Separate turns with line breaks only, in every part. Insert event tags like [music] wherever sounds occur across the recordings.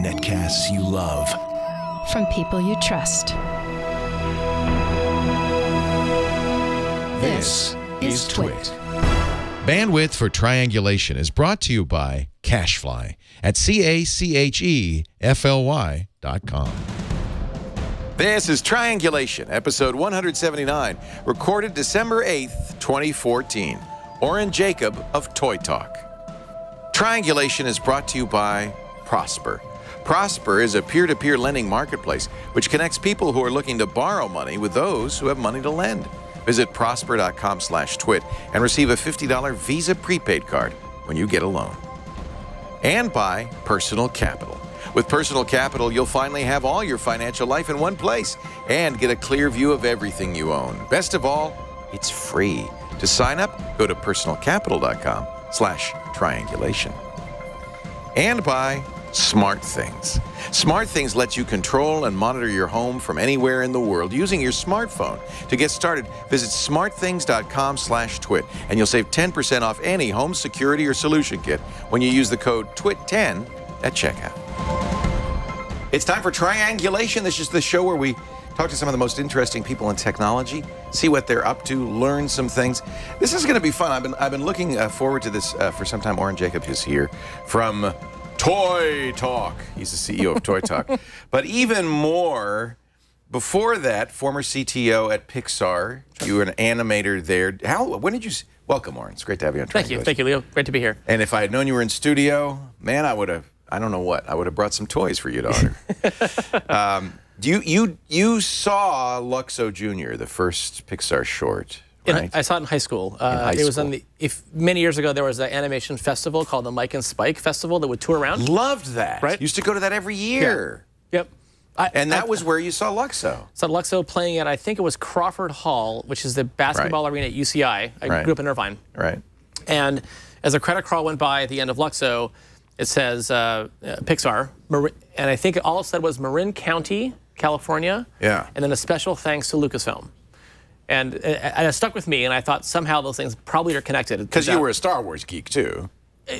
Netcasts you love.
From people you trust.
This is Twit.
Bandwidth for Triangulation is brought to you by CacheFly at C-A-C-H-E F-L-Y dot com.
This is Triangulation, episode 179, recorded December 8th, 2014. Oren Jacob of Toy Talk. Triangulation is brought to you by Prosper. Prosper is a peer to peer lending marketplace which connects people who are looking to borrow money with those who have money to lend. Visit prosper.com slash twit and receive a $50 Visa prepaid card when you get a loan. And by Personal Capital. With Personal Capital, you'll finally have all your financial life in one place and get a clear view of everything you own. Best of all, it's free. To sign up, go to personalcapital.com slash triangulation. And by Smart Things. Smart Things lets you control and monitor your home from anywhere in the world using your smartphone. To get started, visit smartthings.com slash twit and you'll save 10% off any home security or solution kit when you use the code TWIT10 at checkout. It's time for Triangulation. This is the show where we talk to some of the most interesting people in technology, see what they're up to, learn some things. This is going to be fun. I've been, I've been looking uh, forward to this uh, for some time. Oren Jacob is here from Toy Talk. He's the CEO of Toy Talk. [laughs] but even more, before that, former CTO at Pixar. You were an animator there. How? When did you? Welcome, Oren. It's great to have you on.
Thank you. Thank you, Leo. Great to be here.
And if I had known you were in studio, man, I would have. I don't know what. I would have brought some toys for you to [laughs] um, you you you saw Luxo Jr., the first Pixar short,
In- I saw it in high school. Uh,
high
it was on the. If many years ago there was an animation festival called the Mike and Spike Festival that would tour around.
Loved that.
Right?
Used to go to that every year. Yeah.
Yep. I,
And that
I,
was where you saw Luxo.
saw Luxo playing at I think it was Crawford Hall, which is the basketball arena at UCI. I
Right.
grew up in Irvine.
Right.
And as a credit crawl went by at the end of Luxo, it says uh, uh, Pixar, Mar- and I think all it said was Marin County, California.
Yeah.
And then a special thanks to Lucasfilm. And, uh, and it stuck with me, and I thought somehow those things probably are connected.
Because you were a Star Wars geek too.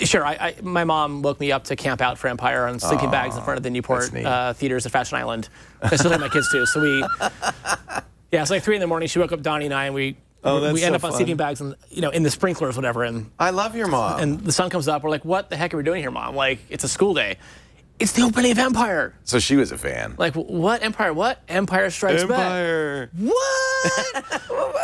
Sure. I, I, my mom woke me up to camp out for Empire on sleeping bags in front of the Newport uh, theaters at Fashion Island. I still have my kids too. So we, [laughs] yeah, it's like three in the morning. She woke up Donnie and I, and we
Oh,
we end
so
up on
fun.
sleeping bags and you know in the sprinklers, whatever. And
I love your mom.
and the sun comes up. We're like, what the heck are we doing here, mom? Like, it's a school day. It's the opening of Empire.
so she was a fan.
Like, what Empire? What Empire Strikes Back? Empire. What? [laughs]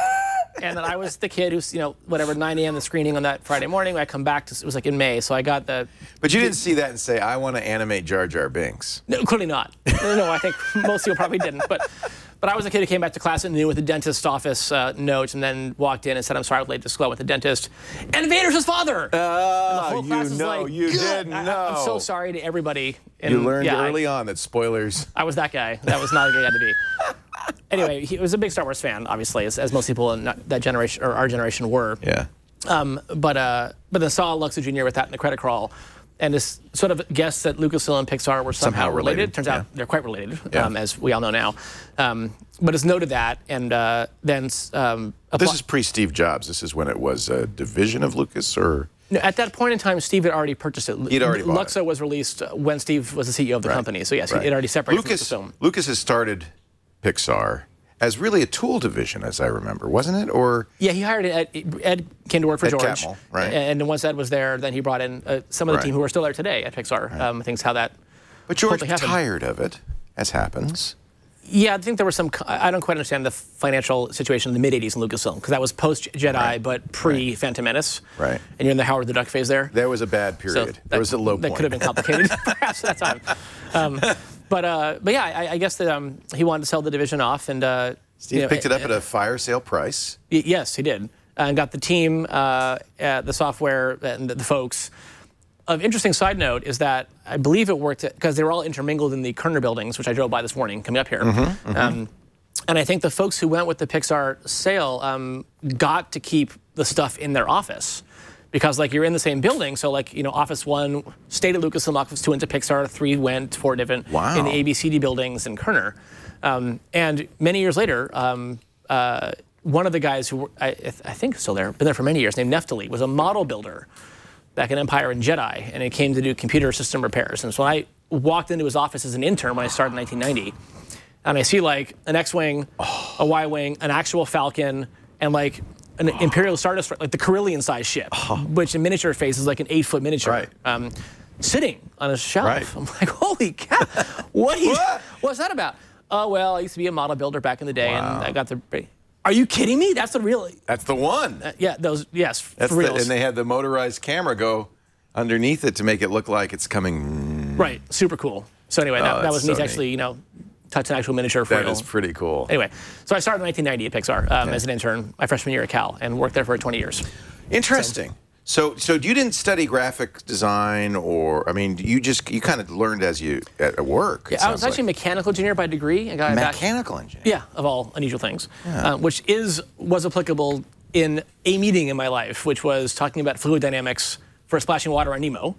[laughs] and then I was the kid who's, you know, whatever, 9 a.m. the screening on that Friday morning. I come back to, it was like in May, so I got the,
But you didn't see that and say, "I want to animate Jar Jar Binks."
no, clearly not. No, no, I think most people probably didn't. But, but I was a kid who came back to class at noon with the dentist's office uh, note and then walked in and said, I'm sorry I was late to school with the dentist. And Vader's his father.
Oh,
whole
you
know, is
know,
like,
you didn't know.
I'm so sorry to everybody. And,
You learned
yeah, I-
early on that spoilers.
I was that guy. That was not a good guy to be. [laughs] Anyway, he was a big Star Wars fan, obviously, as, as most people in that generation or our generation were.
Yeah.
Um, but uh, but then saw Luxo Jr. with that in the credit crawl, and this sort of guess that Lucasfilm and Pixar were somehow,
Somehow related,
Turns
yeah.
out they're quite related,
Yeah.
um, as we all know now. Um, but it's noted that, and uh, then um,
This is pre Steve Jobs. This is when it was a division of Lucas, or
No, at that point in time, Steve had already purchased it.
He'd already bought
Luxo was released uh, when Steve was the CEO of the company. So yes,
Right.
had already separated
Lucas.
from Lucasfilm.
Lucas has started Pixar as really a tool division, as I remember, wasn't it? Or
Yeah, he hired Ed. Ed came to work for
Ed
George.
Catmull, right.
And then once Ed was there, then he brought in uh, some of the
Right.
team who are still there today at Pixar. Um, I think is how that.
but George tired of it, as happens.
Yeah, I think there was some. I don't quite understand the financial situation in the mid '80s in Lucasfilm because that was post Jedi
Right.
but pre Phantom Menace.
Right.
And you're in the Howard the Duck phase there.
There was a bad
So
period.
that,
there was a low
that
point.
could have been complicated [laughs] perhaps at that time. Um, but uh, but yeah, I, I guess that um, he wanted to sell the division off, and uh,
Steve
you know,
picked it up at a fire sale price.
Y- Yes, he did. And got the team, uh, the software, and the, the folks. Of interesting side note is that I believe it worked because they were all intermingled in the Kerner buildings, which I drove by this morning coming up here. Um, and I think the folks who went with the Pixar sale um, got to keep the stuff in their office because like you're in the same building. So like you know, Office One stayed at Lucasfilm, Office Two went to Pixar, three went four different
Wow.
in the ABCD buildings in Kerner. Um, and many years later, um, uh, one of the guys who I, I think is still there, been there for many years, named Neftali, was a model builder back in Empire and Jedi, and it came to do computer system repairs. And so I walked into his office as an intern when I started in 1990, and I see like an X-wing, a Y-wing, an actual Falcon, and like an Imperial Star Destroyer, like the Carillion size ship, which in miniature phase is like an eight-foot miniature.
Right.
Um, sitting on a shelf.
Right. [laughs]
I'm like, holy cow, what? Is,
What?
What's that about? Oh well, I used to be a model builder back in the day,
Wow.
and I got the. Are you kidding me? That's the real.
That's the one.
Yeah, those. Yes,
That's
for
the,
reals.
and they had the motorized camera go underneath it to make it look like it's coming.
right, super cool. So anyway, that,
Oh,
that
that's
was
so
me to actually, you know, touch an actual miniature for
That is pretty cool.
Anyway, so I started in 1990 at Pixar um, as an intern, my freshman year at Cal, and worked there for 20 years.
Interesting. So, so you didn't study graphic design, or I mean, you just you kind of learned as you at work.
Yeah, I was actually a mechanical engineer by degree. I got
mechanical engineer.
Yeah, of all unusual things, uh, which is was applicable in a meeting in my life, which was talking about fluid dynamics for splashing water on Nemo.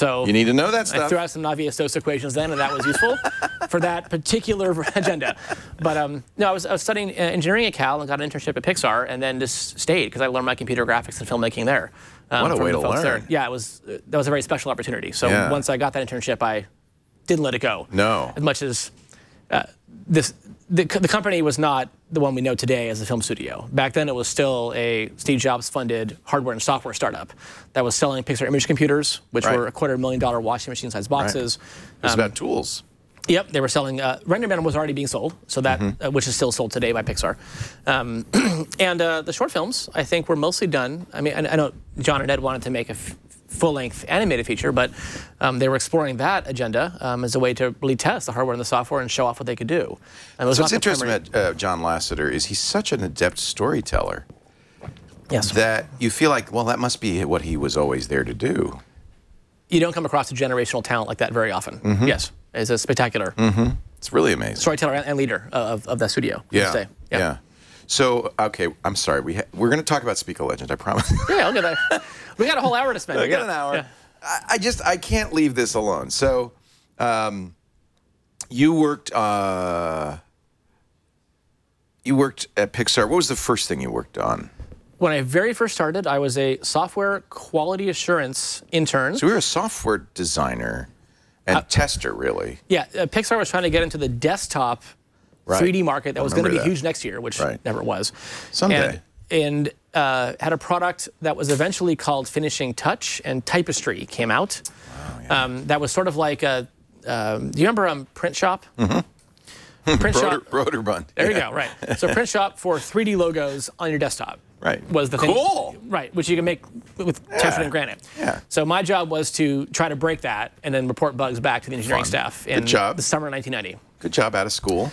So
You need to know that stuff.
I threw out some Navier-Stokes equations then, and that was useful [laughs] for that particular [laughs] agenda. But um, no, I was, I was studying uh, engineering at Cal and got an internship at Pixar, and then just stayed because I learned my computer graphics and filmmaking there. um,
What a way to
folks there.
learn.
Yeah, it was uh, that was a very special opportunity. So
Yeah.
once I got that internship, I didn't let it go.
No.
As much as uh, this, the, the company was not the one we know today as a film studio. Back then, it was still a Steve Jobs funded hardware and software startup that was selling Pixar image computers, which
Right.
were a quarter million dollar washing machine sized boxes.
It's about tools.
Yep, they were selling. Uh, RenderMan was already being sold, so that uh, which is still sold today by Pixar. Um, [clears throat] and uh, the short films, I think, were mostly done. I mean, I, I know John and Ed wanted to make a full-length animated feature, but um, they were exploring that agenda um, as a way to really test the hardware and the software and show off what they could do. And
So what's interesting
primary-
about uh, John Lasseter is he's such an adept storyteller
yes,
that you feel like, well, that must be what he was always there to do.
you don't come across a generational talent like that very often.
Mm-hmm.
Yes, it's a spectacular
It's really amazing.
storyteller and, leader of, of that studio.
yeah,
day.
yeah. So okay, I'm sorry. We ha- we're going to talk about SpeakaLegend. I promise.
Yeah, I'll get that. [laughs] We got a whole hour to spend. we
got an hour.
yeah.
I, I just I can't leave this alone. So, um, you worked. Uh, you worked at Pixar. What was the first thing you worked on?
When I very first started, I was a software quality assurance intern.
So we were a software designer and
Uh,
tester, really.
Yeah, uh, Pixar was trying to get into the desktop
Right.
3D market that was going to be
that.
huge next year, which
Right.
never was.
Someday.
And, and uh, had a product that was eventually called Finishing Touch, and Typestry came out. um, that was sort of like a. Um, do you remember um, Print Shop? Mm-hmm. Print [laughs]
Rotor,
Shop.
Broderbund.
There you go. Right. So Print Shop for 3D logos on your desktop.
Right.
Was the thing.
Cool.
Right, which you can make with Teflon and granite.
Yeah.
So my job was to try to break that and then report bugs back to the engineering
Fun.
staff
Good
in
job.
the summer of 1990.
Good job out of school.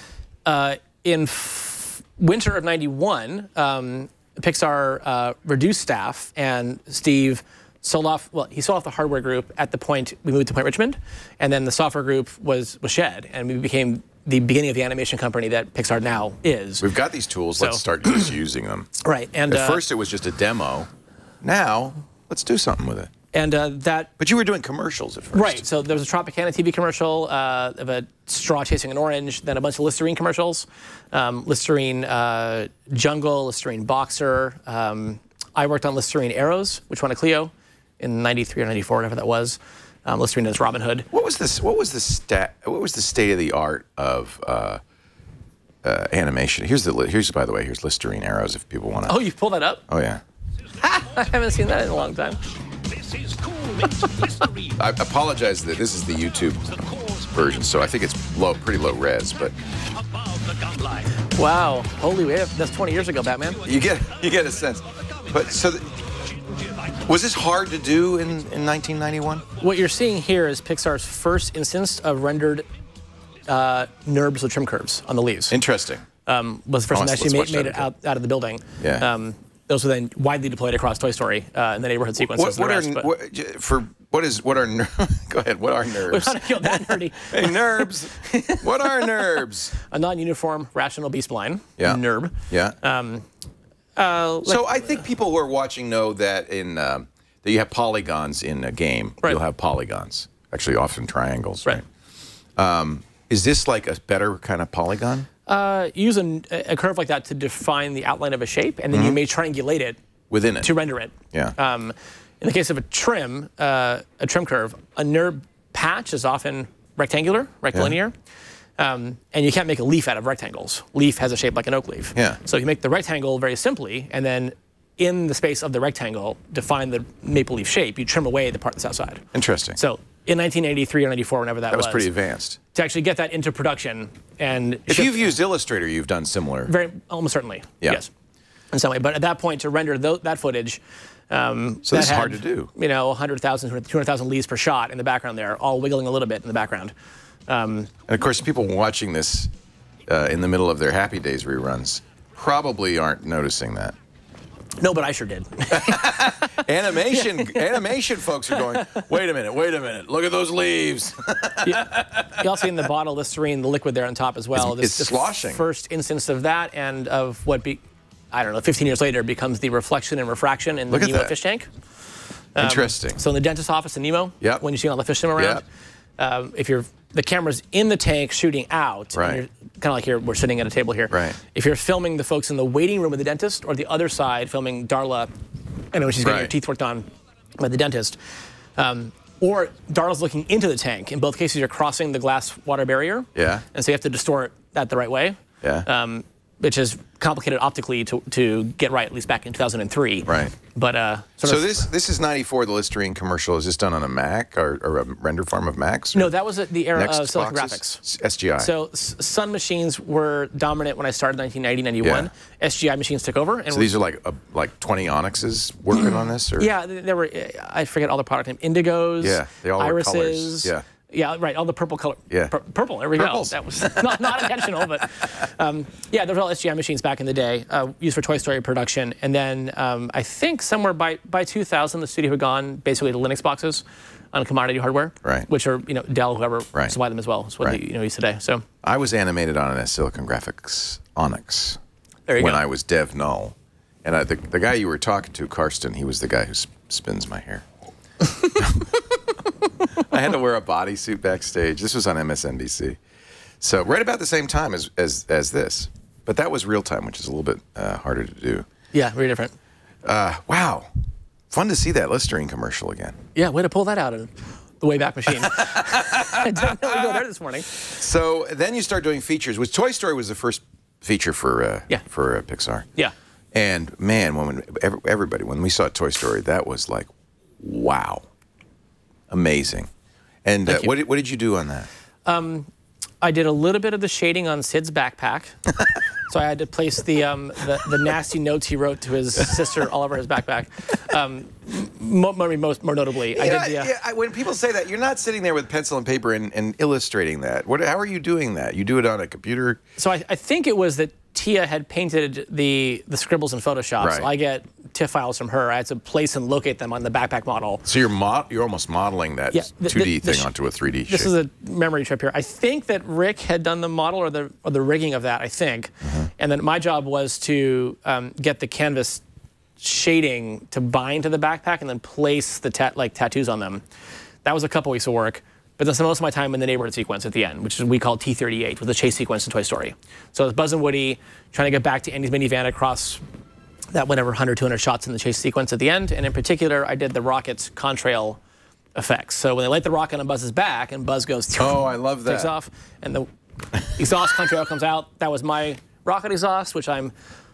in f- winter of 91, um, Pixar uh, reduced staff, and Steve sold off. Well, he sold off the hardware group at the point we moved to Point Richmond, and then the software group was was shed, and we became the beginning of the animation company that Pixar now is.
We've got these tools. Let's start just using them. [clears throat]
right, and
At
uh,
first, it was just a demo. Now, let's do something with it.
And uh, that
But you were doing commercials at first.
Right. So there was a Tropicana TV commercial uh, of a straw chasing an orange, then a bunch of Listerine commercials. Um, Listerine uh, Jungle, Listerine Boxer. Um, I worked on Listerine Arrows, which won a Clio in 93 or 94, whatever that was. Um, Listerine is Robin Hood.
What was this? What was the stat? What was the state of the art of uh, uh, animation? Here's the. Here's by the way. Here's Listerine arrows. If people want to.
Oh, you pulled that up?
Oh yeah. [laughs]
I haven't seen that in a long time.
This is cool mix Listerine. [laughs]
I apologize that this is the YouTube version, so I think it's low, pretty low res. But
above the gun line.
Wow. Holy, wait, that's 20 years ago, Batman.
you get you get a sense. But so, th- was this hard to do in, in 1991?
What you're seeing here is Pixar's first instance of rendered uh, NURBS with trim curves on the leaves.
Interesting.
um, was the first one that actually made, made it out, out of the building.
Yeah.
Um, those were then widely deployed across Toy Story uh, in the neighborhood sequences.
What, what
the
are what, for? What is what are? [laughs] Go ahead. What are
NURBS? [laughs]
we're
not get that nerdy. [laughs]
hey, NURBS. what are NURBS?
A non-uniform rational B spline.
Yeah.
NURB.
Yeah.
Uh,
so I think people who are watching know that in um, that you have polygons in a game.
Right.
You'll have polygons. Actually, often triangles.
Right.
Right. Is this like a better kind of polygon
uh, use a, a curve like that to define the outline of a shape, and then you may triangulate it
within it?
to render it.
Yeah.
Um, In the case of a trim, uh, a trim curve, a NURB patch is often rectangular, rectilinear. Um, and you can't make a leaf out of rectangles. Leaf has a shape like an oak leaf.
Yeah.
So you make the rectangle very simply, and then in the space of the rectangle, define the maple leaf shape. You trim away the part that's outside.
Interesting.
So in 1983 or 94, whenever that, was.
that was pretty advanced.
to actually get that into production and
If you've used Illustrator, you've done similar.
very almost certainly
Yeah.
yes in some way but at that point to render tho- that footage um,
So
that
this is hard to do.
you know 100000 200000 leads per shot in the background there all wiggling a little bit in the background um,
And of course, people watching this uh, in the middle of their Happy Days reruns probably aren't noticing that.
No but i sure did [laughs]
Animation, animation folks are going. Wait a minute, wait a minute. Look at those leaves.
you also see in the bottle the listerine the liquid there on top as well
It's-
This-
it's sloshing.
first instance of that and of what be i don't know 15 years later becomes the reflection and refraction in the
at
nemo fish tank
Interesting.
So in the dentist office in Nemo,
Yep.
when you see all the fish swim around, um, if you're the camera's in the tank shooting out,
Right.
kind of like here, we're sitting at a table here.
Right.
If you're filming the folks in the waiting room of the dentist, or the other side filming Darla, I know she's getting her teeth worked on by the dentist, um, or Darla's looking into the tank. In both cases, you're crossing the glass water barrier.
Yeah.
And so you have to distort that the right way.
Yeah.
Um, which is complicated optically to, to get right, at least back in 2003.
Right.
But uh, sort
So this this is '94. The Listerine commercial is this done on a Mac or, or a render farm of Macs?
No, that was the era
Next
of Silicon? Graphics.
SGI.
So S- Sun machines were dominant when I started 1990, 91. SGI machines took over. And
So these are like uh, like 20 Onyxes working on this, or [clears throat]
yeah, there were, I forget all the product name, indigos,
Yeah, they all were
irises.
colors, yeah.
Yeah, right, all the purple color.
Yeah.
pur- purple, there we
Purples.
go. That was [laughs] not, not intentional, but um, yeah, there were all SGI machines back in the day, uh, used for Toy Story production. And then um, I think somewhere by, by 2000, the studio had gone basically to Linux boxes on commodity hardware,
Right.
which are, you know, Dell, whoever
Right.
supply them as well. Is what
Right.
they, you know, use today. So
I was animated on a Silicon Graphics Onyx when
go.
I was Dev Null, and I, the the guy you were talking to, Karsten, he was the guy who sp- spins my hair. [laughs] I had to wear a bodysuit backstage. This was on MSNBC, so right about the same time as as as this, but that was real time, which is a little bit uh, harder to do.
Yeah, very different.
Wow, fun to see that Listerine commercial again.
Yeah, way to pull that out of the Wayback Machine. [laughs] I we go there this morning.
So then you start doing features, which Toy Story was the first feature for uh,
Yeah.
for uh, Pixar.
Yeah.
And man, when ev- everybody when we saw Toy Story, that was like, wow, amazing. And uh, what did, what did you do on that?
I did a little bit of the shading on Sid's backpack. [laughs] so I had to place the, um, the the nasty notes he wrote to his sister all over his backpack. Um, mo- most, more notably, I did the. Uh,
yeah, I- when people say that, you're not sitting there with pencil and paper and, and illustrating that. What, how are you doing that? You do it on a computer?
So I, I think it was that Tia had painted the the scribbles in Photoshop.
Right.
So I get TIFF files from her. I had to place and locate them on the backpack model.
So you're mo- you're almost modeling that
Yeah, the-
2D
the-
thing onto a 3D shape.
This is a memory trip here. I think that Rick had done the model or the or the rigging of that. I think,
Mm-hmm.
and then my job was to um, get the canvas shading to bind to the backpack and then place the like tattoos on them. That was a couple weeks of work. But then most of my time in the neighborhood sequence at the end, which is we call T38, with the chase sequence in Toy Story. So it's Buzz and Woody trying to get back to Andy's minivan across that went over 100, 200 shots in the chase sequence at the end. And in particular, I did the rocket's contrail effects. So when they light the rocket on Buzz's back and Buzz goes,
Oh, I [laughs] love that.
takes off, and the exhaust contrail comes out. That was my rocket exhaust, which I'm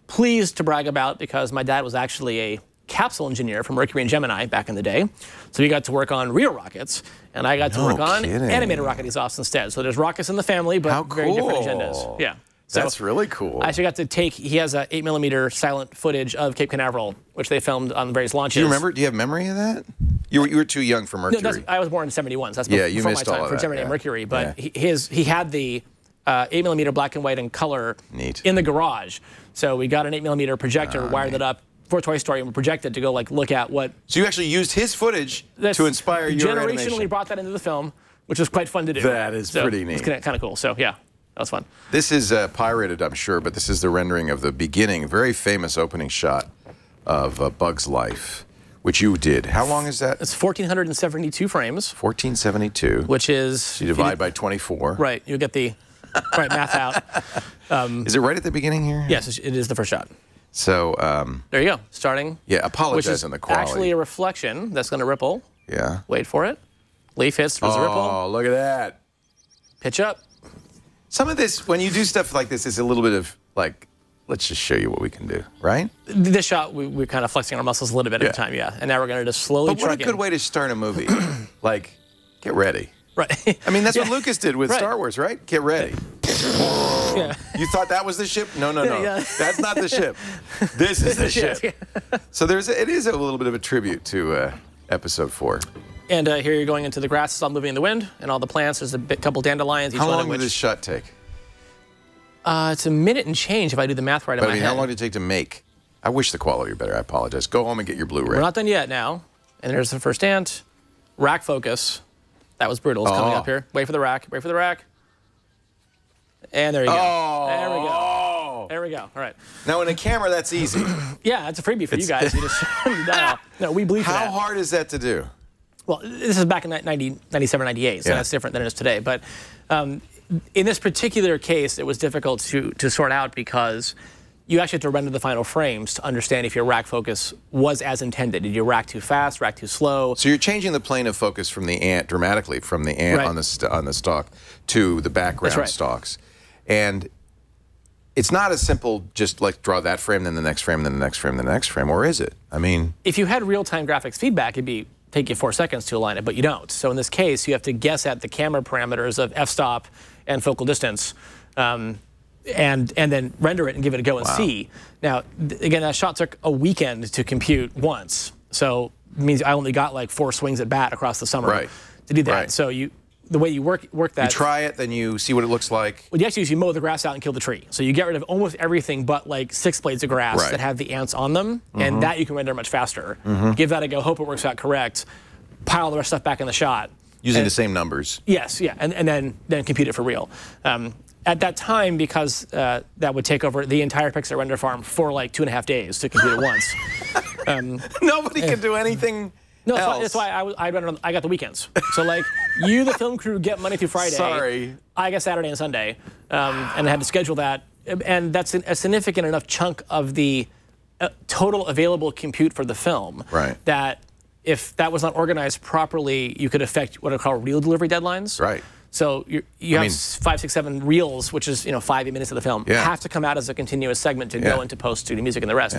pleased to brag about because my dad was actually a capsule engineer for Mercury and Gemini back in the day. So he got to work on real rockets, and I got to
No
work on animated rocket exhausts instead. So there's rockets in the family, but
How
very different agendas. Yeah. So
That's really cool.
I actually got to take, he has a 8 millimeter silent footage of Cape Canaveral, which they filmed on various launches.
do you remember? Do you have memory of that? You were, you were too young for
No,
Mercury.
that's, I was born in '71, so that's
Yeah,
before
you
my
missed all
time
of
for Gemini
yeah.
Mercury. But
Yeah.
he, his he had the uh, 8 millimeter black and white and color
Neat.
in the garage. So we got an 8 millimeter projector, wired it up for Toy Story, and we projected to go like look at what
so you actually used his footage to inspire your
generationally
animation.
brought that into the film, which was quite fun to do.
That is
So
pretty neat.
It's kind of cool. So yeah, that was fun.
This is uh, pirated, I'm sure, but this is the rendering of the beginning, very famous opening shot of uh, Bug's life, which you did. How long is that?
It's 1,472 frames,
1472.
which is
you divide by 24.
right. You get the right math out. [laughs]
Is it right at the beginning here?
Yes, it is the first shot.
So, um,
There you go. Starting.
yeah,
Which
apologize
is
on the quality.
actually a reflection that's going to ripple.
yeah.
Wait for it. Leaf hits, there's a ripple.
Oh, look at that.
Pitch up.
Some of this, when you do stuff like this, is a little bit of like, let's just show you what we can do, right?
This shot, we, we're kind of flexing our muscles a little bit at a time, yeah. And now we're going to just slowly
But what a good
in.
way to start a movie. [clears throat] like, get ready.
Right.
I mean, that's what [laughs] Lucas did with
Right.
Star Wars, right? Get ready. [laughs]
yeah.
You thought that was the ship? No, no, no. [laughs]
Yeah.
That's not the ship. This is the ship. So there's it is a little bit of a tribute to uh, episode four.
And uh, here you're going into the grass, it's all moving in the wind, and all the plants. There's a bit, couple dandelions. Each
How
one
long did
which,
this shot take?
Uh, it's a minute and change if I do the math right in
But I
my
mean, how long did it take to make? I wish the quality were better. I apologize. Go home and get your Blu-ray.
We're not done yet now. And there's the first ant. Rack focus. That was brutal. It's coming
Oh.
up here. Wait for the rack. Wait for the rack. And there you go.
Oh.
There we go. There we go. All right.
Now in a camera, that's easy. [clears throat]
Yeah, that's a freebie for you guys. You just [laughs] no, [laughs] no, we believe
How hard is that to do?
Well, this is back in 90, 97, 98, so
Yeah.
that's different than it is today. But um, in this particular case, it was difficult to, to sort out because you actually have to render the final frames to understand if your rack focus was as intended. Did you rack too fast, rack too slow?
So you're changing the plane of focus from the ant dramatically from the ant
Right.
on the st- on the stalk to the background
right.
stalks, and it's not as simple. Just like draw that frame, then the next frame, then the next frame, then the next frame, or is it? I mean,
If you had real-time graphics feedback, it'd be take you four seconds to align it, but you don't. So in this case, you have to guess at the camera parameters of f-stop and focal distance. Um, and and then render it and give it a go and see. Now, again, that shot took a weekend to compute once, so it means I only got like four swings at bat across the summer
Right.
to do that.
Right.
So you, the way you work work that,
you try it, then you see what it looks like.
what you actually do is you mow the grass out and kill the tree. So you get rid of almost everything but like six blades of grass
Right.
that have the ants on them, and that you can render much faster. Give that a go, hope it works out correct. Pile the rest of stuff back in the shot.
Using
And-
the same numbers.
Yes, yeah, and, and then then compute it for real. Um, at that time, because uh, that would take over the entire Pixar render farm for like two and a half days to compute it once. [laughs]
Nobody can do anything
No, that's why, that's why I, was, I, on- I got the weekends. So like, [laughs] you, the film crew, get Monday through Friday.
Sorry.
I get Saturday and Sunday, um, and I had to schedule that, and that's an, a significant enough chunk of the uh, total available compute for the film.
Right.
That if that was not organized properly, you could affect what are called real delivery deadlines.
Right.
So you, you have
mean-
five, six, seven reels, which is you know five, minutes of the film,
Yeah.
have to come out as a continuous segment to
Yeah.
go into post to the music and the rest.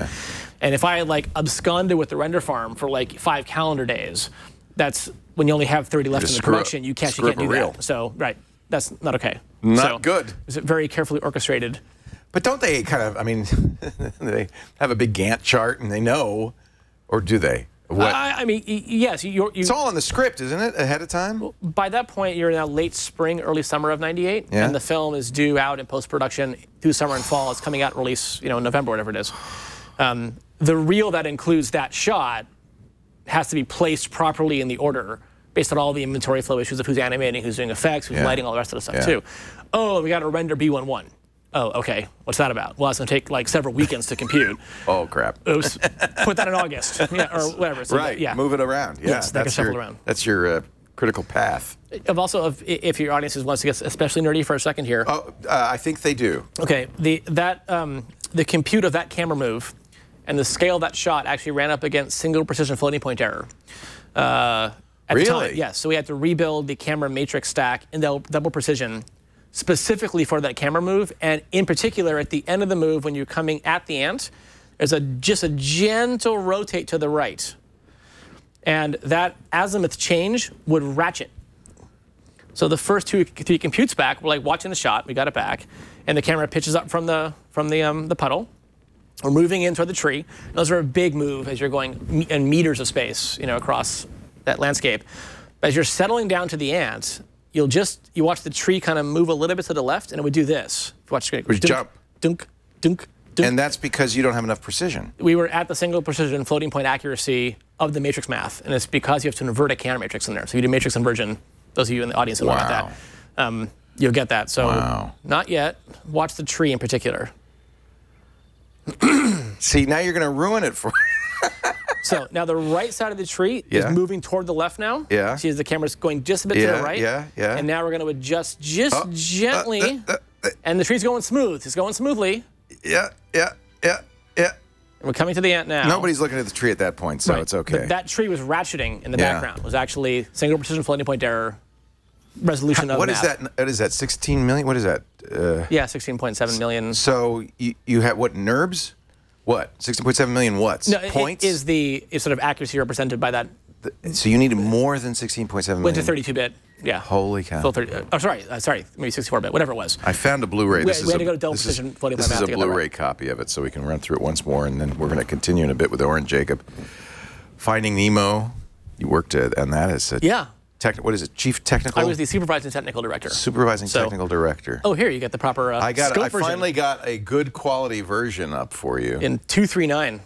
And if I like absconded with the render farm for like five calendar days, that's when you only have 30 left in the
screw up-
production. You can't, you can't do
reel.
that. So right, that's not okay.
Not
So,
good.
Is it very carefully orchestrated.
But don't they kind of? I mean, [laughs] they have a big Gantt chart and they know, or do they? What?
I, I mean, yes, you, you,
it's all in the script, isn't it? Ahead of time.
by that point, you're now late spring, early summer of '98,
Yeah.
and the film is due out in post production through summer and fall. It's coming out release, you know, in November, whatever it is. Um, the reel that includes that shot has to be placed properly in the order based on all the inventory flow issues of who's animating, who's doing effects, who's
Yeah.
lighting, all the rest of the stuff
Yeah.
too. Oh, we got to render B11. Oh, okay. What's that about? Well, it's going to take like several weekends to compute. [laughs]
Oh crap.
Oops. Put that in August, [laughs] yeah, or whatever. So,
right.
Yeah.
Move it around. Yeah.
Yes,
that's your,
around.
That's your uh, critical path.
Of also, if, if your audience wants to get especially nerdy for a second here.
Oh, uh, I think they do.
Okay, the that um, the compute of that camera move and the scale of that shot actually ran up against single precision floating point error. Uh, at the time,
Really?
yes. So we had to rebuild the camera matrix stack in dou- double precision, specifically for that camera move, and in particular at the end of the move when you're coming at the ant, there's a just a gentle rotate to the right, and that azimuth change would ratchet so the first two three computes back, we're like watching the shot, we got it back, and the camera pitches up from the from the um, the puddle. We're moving in toward the tree. Those are a big move as you're going in meters of space, you know, across that landscape. As you're settling down to the ant, you'll just you watch the tree kind of move a little bit to the left, and it would do this. If you watch the screen,
Would jump.
dunk, dunk, dunk.
And that's because you don't have enough precision.
we were at the single precision floating point accuracy of the matrix math, and it's because you have to invert a counter matrix in there. So you do matrix inversion. Those of you in the audience who
Wow.
that, um, you'll get that. So
Wow.
not yet. Watch the tree in particular. [clears throat]
See, now you're going to ruin it for. [laughs]
So now the right side of the tree
Yeah.
is moving toward the left now.
Yeah.
See as the camera's going just a bit to the right.
yeah, yeah.
And now we're going to adjust just gently,
uh, uh, uh.
and the tree's going smooth. It's going smoothly.
yeah, yeah, yeah, yeah.
And We're coming to the end now.
Nobody's looking at the tree at that point, so
Right.
it's okay.
But that tree was ratcheting in the
Yeah.
background. It was actually single precision floating point error resolution of
what is that? What is that? 16 million? What is that? Uh,
Yeah, 16.7 million.
so you, you have what NURBS? What? 16.7 million what's?
No,
Points?
is the is sort of accuracy represented by that
so you need more than 16.7 million.
went to 32 bit. Yeah.
Holy cow.
Full 30, uh, oh, sorry, uh, sorry, maybe 64 bit, whatever it was.
I found a Blu-ray.
We-
This
we
is
had
a,
to go to
this
Precision
is,
floating
this is a
to get that
Blu-ray
right.
copy of it, so we can run through it once more, and then we're going to continue in a bit with Oren Jacob. Finding Nemo. You worked on that as a
Yeah.
Tech, what is it? Chief technical.
I was the supervising technical director.
supervising
So-
technical director.
Oh, here you get the proper. Uh,
I got. I
version
finally got a good quality version up for you.
in 239.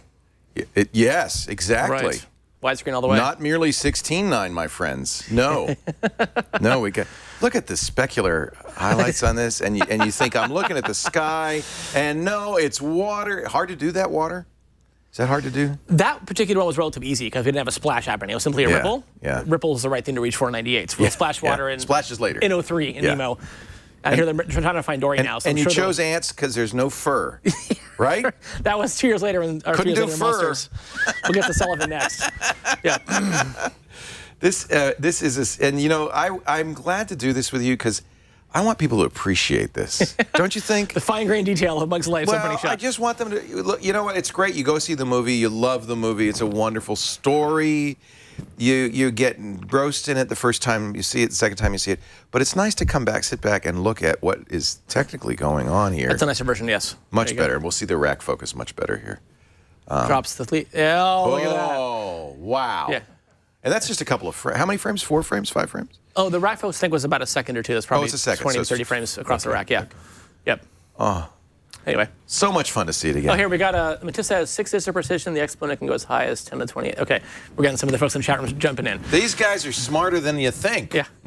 It- yes, exactly.
Right. Widescreen all the way.
Not merely 16.9, my friends. No, [laughs] no. We got. Look at the specular highlights on this, and you, and you think I'm looking at the [laughs] sky, and no, it's water. Hard to do that water. Is that hard to do?
That particular one was relatively easy because we didn't have a splash happening. It was simply a
Yeah,
ripple.
yeah.
Ripple is the right thing to reach for in 98. So we'll splash
yeah.
water in.
Splashes later.
In 03 in
Yeah.
Nemo. And, here they're trying to find Dory
And,
now. So
and
I'm
you
sure
chose ants because there's no fur, [laughs] right?
That was two years later. In, or
Couldn't do
later
fur.
We'll get to Sullivan next. [laughs] Yeah.
This uh, this is this, and you know I I'm glad to do this with you because I want people to appreciate this. [laughs] Don't you think?
The fine grained detail of Bugs Life.
Well. I just want them to look. You know what? It's great. You go see the movie. You love the movie. It's a wonderful story. You you get engrossed in it the first time you see it, the second time you see it. But it's nice to come back, sit back, and look at what is technically going on here.
That's a nicer version, yes.
much
you go.
better. We'll see the rack focus much better here.
Um, Drops the fleet. Oh, look at that.
Oh wow!
Yeah.
And that's just a couple of frames. How many frames? Four frames? Five frames?
Oh, the rack focus thing was about a second or two. That's probably
Oh, it's a second,
20
so
to 30 frames across the rack. Yeah. Yep. Oh. Anyway.
So much fun to see it again.
Oh, here we got a Mantissa has six digits of precision. The exponent can go as high as 10 to 28. Okay, we're getting some of the folks in the chat room jumping in.
These guys are smarter than you think.
Yeah. [laughs]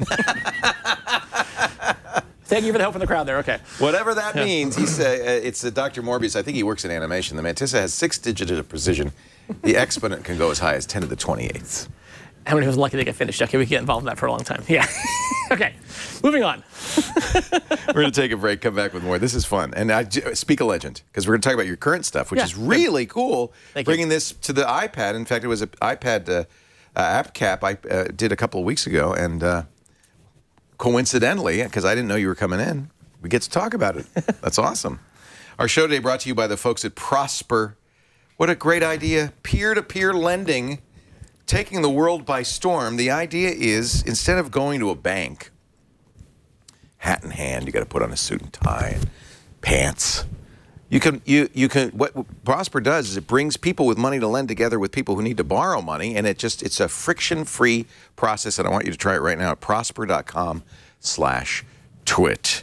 Thank you for the help from the crowd there. Okay.
Whatever that means, he said uh, it's uh, Dr. Morbius. I think he works in animation. The Mantissa has six digits of precision. The exponent can go as high as 10 to the 28th.
How many of us lucky to get finished? Okay, we can get involved in that for a long time. Yeah. [laughs] okay, moving on. [laughs]
We're going to take a break, come back with more. This is fun. And I j- SpeakaLegend because we're going to talk about your current stuff, which
Yeah,
is really cool.
Thank you.
Bringing this to the iPad. In fact, it was an iPad uh, uh, app cap I uh, did a couple of weeks ago. And uh, coincidentally, because I didn't know you were coming in, we get to talk about it. [laughs] That's awesome. Our show today brought to you by the folks at Prosper. What a great idea. Peer to peer lending, taking the world by storm. The idea is instead of going to a bank, hat in hand, you got to put on a suit and tie and pants. You can you you can what Prosper does is it brings people with money to lend together with people who need to borrow money and it just it's a friction-free process and I want you to try it right now at prosper.com slash twit.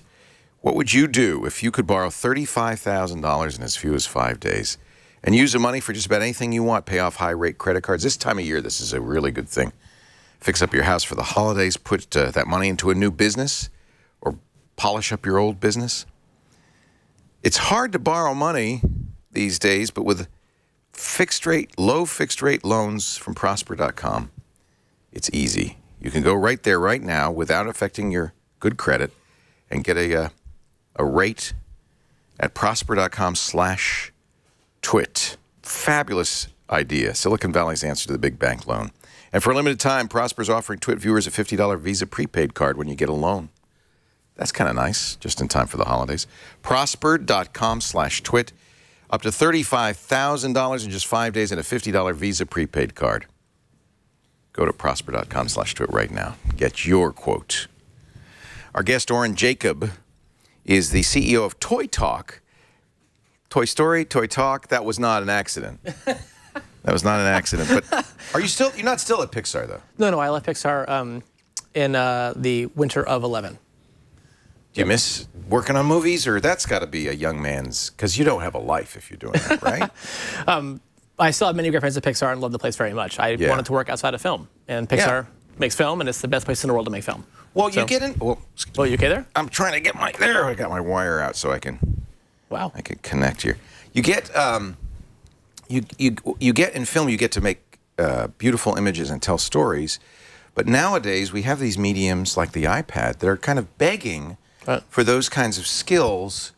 What would you do if you could borrow $35,000 in as few as five days and use the money for just about anything you want, pay off high rate credit cards? This time of year, this is a really good thing. Fix up your house for the holidays, put uh, that money into a new business, or polish up your old business. It's hard to borrow money these days, but with fixed rate, low fixed rate loans from prosper.com, it's easy. You can go right there right now without affecting your good credit and get a, uh, a rate at prosper.com slash twit. Fabulous idea. Silicon Valley's answer to the big bank loan. And for a limited time, Prosper's offering Twit viewers a $50 Visa prepaid card when you get a loan. That's kind of nice, just in time for the holidays. Prosper.com slash twit. Up to $35,000 in just five days and a $50 Visa prepaid card. Go to prosper.com slash twit right now. Get your quote. Our guest, Oren Jacob, is the CEO of Toy Talk. Toy Story, Toy Talk, that was not an accident. [laughs] That was not an accident. But [laughs] are you still, you're not still at Pixar, though?
No, no, I left Pixar um, in uh, the winter of 11.
Do you miss working on movies, or that's got to be a young man's? Because you don't have a life if you're doing that, right? [laughs]
I still have many great friends at Pixar and love the place very much. I
Yeah.
wanted to work outside of film, and Pixar makes film, and it's the best place in the world to make film.
well,
So-
you get in. Well,
Well, you okay there?
I'm trying to get my there. I got my wire out so I can
Wow.
I can connect here. You get um, you you you get in film. You get to make uh, beautiful images and tell stories. But nowadays we have these mediums like the iPad that are kind of begging
Right.
for those kinds of skills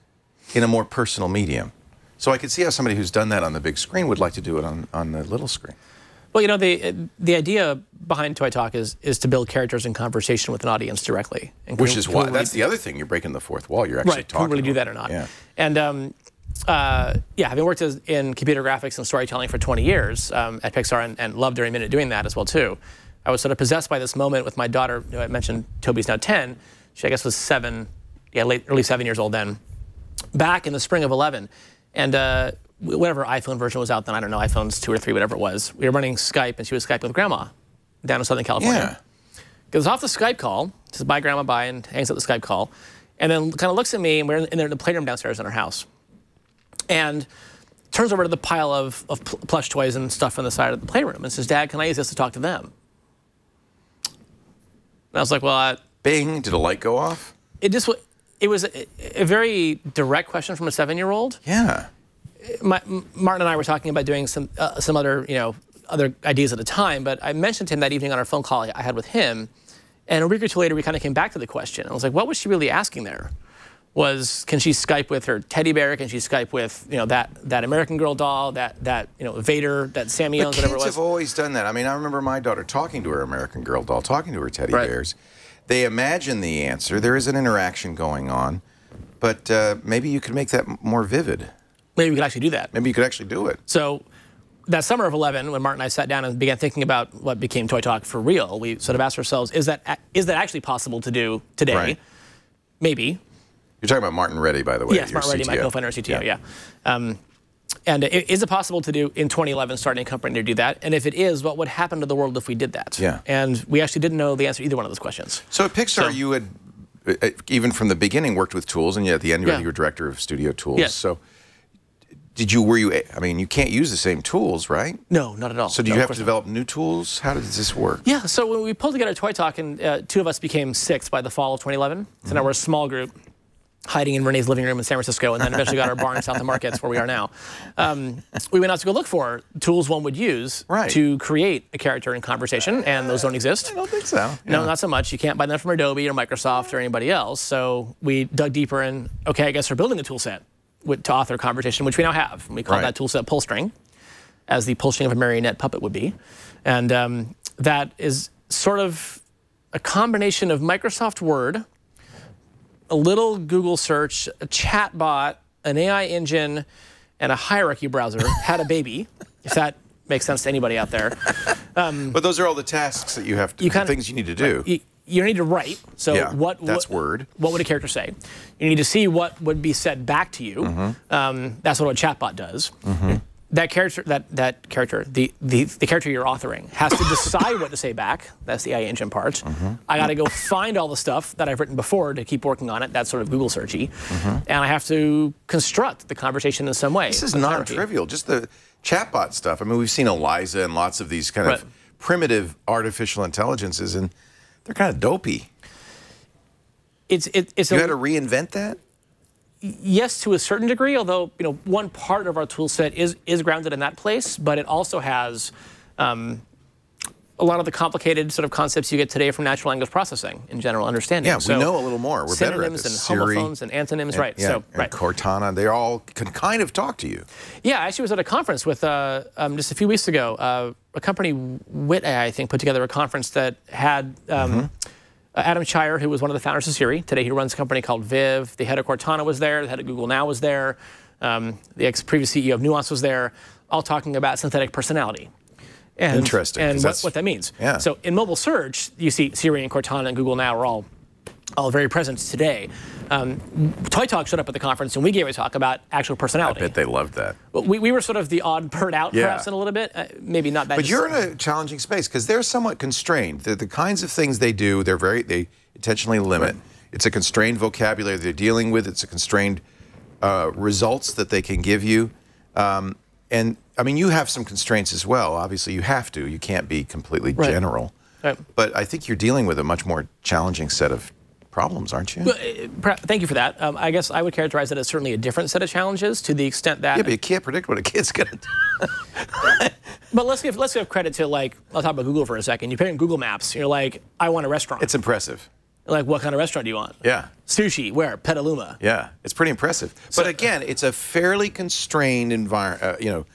in a more personal medium. So I could see how somebody who's done that on the big screen would like to do it on, on the little screen.
Well, you know, the the idea behind Toy Talk is is to build characters in conversation with an audience directly. And
Which is why that's the other thing. You're breaking the fourth wall. You're actually
right.
talking.
Really do that or not?
Yeah.
And um, uh, yeah, having worked as, in computer graphics and storytelling for 20 years um, at Pixar and, and loved every minute doing that as well too, I was sort of possessed by this moment with my daughter. You know, I mentioned Toby's now 10. She I guess was seven, yeah, late early seven years old then. Back in the spring of 11, and uh, whatever iPhone version was out then, I don't know, iPhones two or three, whatever it was. We were running Skype, and she was Skyping with Grandma down in Southern California
Yeah.
goes off the Skype call, says bye grandma, bye, and hangs up the Skype call, and then kind of looks at me, and we're in, in the playroom downstairs in our house, and turns over to the pile of, of plush toys and stuff on the side of the playroom and says, Dad, can I use this to talk to them? And I was like, well, uh,
Bing. Did a light go off?
it just, it was a, a very direct question from a seven-year-old.
Yeah.
My, Martin and I were talking about doing some uh, some other you know other ideas at the time, but I mentioned to him that evening on our phone call I had with him, and a week or two later we kind of came back to the question. I was like, what was she really asking there? Was can she Skype with her teddy bear? Can she Skype with you know that that American Girl doll, that that you know Vader, that Sammy
But
owns,
kids
whatever it was?
have always done that. I mean, I remember my daughter talking to her American Girl doll, talking to her teddy
Right.
bears. They imagine the answer. There is an interaction going on, but uh, maybe you could make that more vivid.
Maybe we could actually do that.
Maybe you could actually do it.
So that summer of 11, when Martin and I sat down and began thinking about what became Toy Talk for real, we sort of asked ourselves, is that is that actually possible to do today?
Right.
Maybe.
You're talking about Martin Reddy, by the way.
Yes, Martin Reddy, my co-founder and CTO, yeah. Um, and is it possible to do in 2011, starting a company to do that? And if it is, what would happen to the world if we did that?
Yeah.
And we actually didn't know the answer to either one of those questions.
So at Pixar, you had, uh, uh, even from the beginning, worked with tools, and yet at the end, you
Yeah.
were director of studio tools.
Yes.
So did you, were you, I mean, you can't use the same tools, right?
No, not at all.
So do
No,
you have to
course not.
develop new tools? How does this work?
Yeah, so when we pulled together Toy Talk, and uh, two of us became six by the fall of 2011. So now we're a small group, hiding in Renee's living room in San Francisco, and then eventually got our barn in South of Markets, where we are now. Um, we went out to go look for tools one would use
Right.
to create a character in conversation, and those don't exist.
I don't think so.
No, not so much. You can't buy them from Adobe or Microsoft or anybody else. So we dug deeper and okay, I guess we're building a tool set with, to author conversation, which we now have. We call
Right.
that toolset pull string, as the pull string of a marionette puppet would be. And um, that is sort of a combination of Microsoft Word, a little Google search, a chat bot, an AI engine, and a hierarchy browser [laughs] had a baby, if that makes sense to anybody out there. [laughs]
But those are all the tasks that you have to,
You kinda-
things you need to do.
you, you need to write. So
Yeah,
what?
that's
what,
Word.
What would a character say? You need to see what would be said back to you.
Mm-hmm.
Um, that's what a chatbot does. That character, that that character, the, the the character you're authoring has to decide what to say back. That's the AI engine part.
Mm-hmm.
I got to go find all the stuff that I've written before to keep working on it. That's sort of Google searchy, and I have to construct the conversation in some way.
Mm-hmm. This is
hierarchy.
non-trivial. Just the chatbot stuff. I mean, we've seen Eliza and lots of these kind
Right.
of primitive artificial intelligences, and they're kind of dopey.
It's it, it's
You
a,
had to reinvent that.
yes to a certain degree although you know one part of our tool set is is grounded in that place but it also has um, a lot of the complicated sort of concepts you get today from natural language processing in general understanding
Yeah, we know a little more. We're better at this.
and
Siri
homophones and antonyms right
Yeah,
so
and
right
Cortana. They all can kind of talk to you.
yeah I actually was at a conference with uh, um, just a few weeks ago uh, a company wit AI, I think put together a conference that had um,
Mm-hmm.
uh, Adam Cheyer, who was one of the founders of Siri. Today he runs a company called Viv. The head of Cortana was there. The head of Google Now was there. Um, the ex previous CEO of Nuance was there, all talking about synthetic personality. And,
Interesting,
And what, what that means.
Yeah.
So in mobile search, you see Siri and Cortana and Google Now are all all very present today. Um, Toy Talk showed up at the conference and we gave a talk about actual personality.
I bet they loved that.
we, we were sort of the odd bird out,
Yeah.
perhaps, in a little bit. Uh, maybe not that.
But
just-
you're in a challenging space because they're somewhat constrained. The, the kinds of things they do, they're very they intentionally limit. It's a constrained vocabulary they're dealing with. It's a constrained uh, results that they can give you. Um, and I mean, you have some constraints as well. Obviously, you have to. You can't be completely
Right.
general.
Right.
But I think you're dealing with a much more challenging set of problems, aren't you?
Uh, per- Thank you for that. Um, I guess I would characterize it as certainly a different set of challenges to the extent that.
yeah, but you can't predict what a kid's gonna do. [laughs]
But let's give let's give credit to like I'll talk about Google for a second. You put in Google Maps, you're like, I want a restaurant.
It's impressive.
Like, what kind of restaurant do you want?
Yeah.
Sushi, where? Petaluma.
Yeah, it's pretty impressive. But again, it's a fairly constrained environment, uh, you know,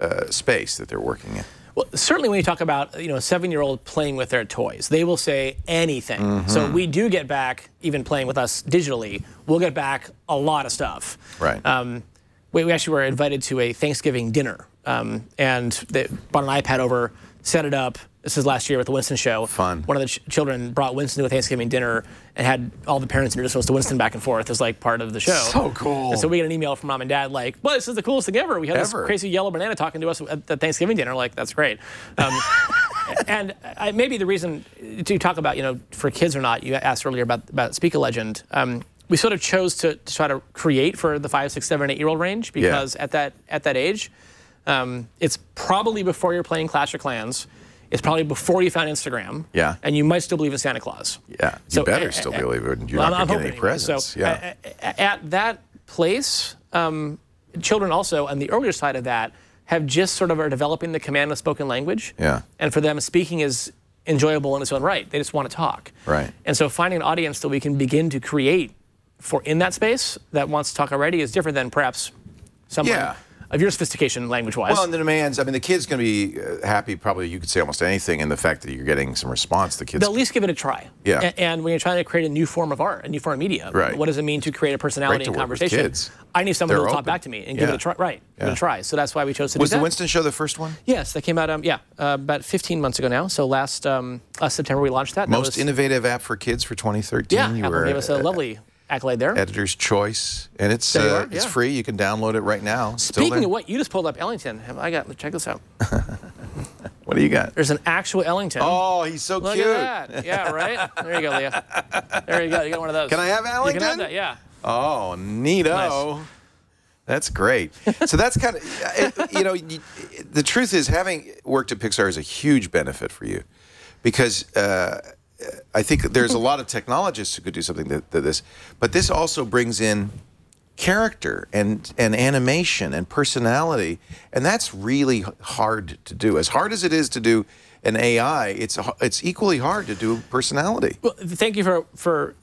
uh, space that they're working in.
Well, certainly when you talk about you know a seven-year-old playing with their toys, they will say anything.
Mm-hmm.
So we do get back, even playing with us digitally, we'll get back a lot of stuff.
Right.
Um, we, we actually were invited to a Thanksgiving dinner, um, and they brought an iPad over, set it up. This is last year with the Winston show.
Fun.
One of the ch- children brought Winston to a Thanksgiving dinner and had all the parents introduce us to Winston back and forth as like part of the show.
So cool.
And so we get an email from mom and dad like, "Well, this is the coolest thing ever. We had
Ever.
this crazy yellow banana talking to us at the Thanksgiving dinner. Like, that's great. Um, [laughs] and I, maybe the reason to talk about, you know, for kids or not, you asked earlier about, about SpeakaLegend. Um, we sort of chose to, to try to create for the five, six, seven, eight year old range because at that at that age, um, it's probably before you're playing Clash of Clans. It's probably before you found Instagram.
Yeah.
And you might still believe in Santa Claus.
Yeah, you
So,
better
uh,
still
uh,
believe it. You're
well,
not going to get any presents.
So
yeah.
a- a- at that place, um, children also on the earlier side of that have just sort of are developing the command of spoken language.
Yeah.
And for them, speaking is enjoyable in its own right. They just want to talk.
Right.
And so finding an audience that we can begin to create for in that space that wants to talk already is different than perhaps someone
Yeah.
Of your sophistication language-wise.
Well, and the demands. I mean, the kid's going to be uh, happy. Probably, you could say almost anything, and the fact that you're getting some response, the kids.
They'll at least give it a try.
Yeah.
A- And, when you're trying to create a new form of art, a new form of media,
Right.
what does it mean to create a personality and conversation?
kids.
I need someone who'll talk back to me and give it a try. Right. Give it a try. So that's why we chose to
was
do
the. Winston show the first one?
Yes, that came out. Um, yeah, uh, about 15 months ago now. So last um, last September we launched that. That
Most
was-
innovative app for kids for 2013.
Yeah,
you
Apple
were
gave us a
uh,
lovely accolade there.
editor's choice, and it's uh,
are,
it's free. You can download it right now.
Speaking of what, you just pulled up Ellington. Have I got? Check this out. [laughs]
what do you got?
There's an actual Ellington.
Oh, he's so
Look
cute.
at that. Yeah, right. There you go, Leah. There you go. You got one of those.
Can I have
You
Ellington?
can have that. Yeah.
Oh, neato. That's great. So that's kind of, [laughs] you know, you, the truth is having worked at Pixar is a huge benefit for you because uh, I think there's a lot of technologists who could do something to, to this, but this also brings in character and, and animation and personality, and that's really hard to do. As hard as it is to do an AI, it's it's equally hard to do personality.
Well, thank you for for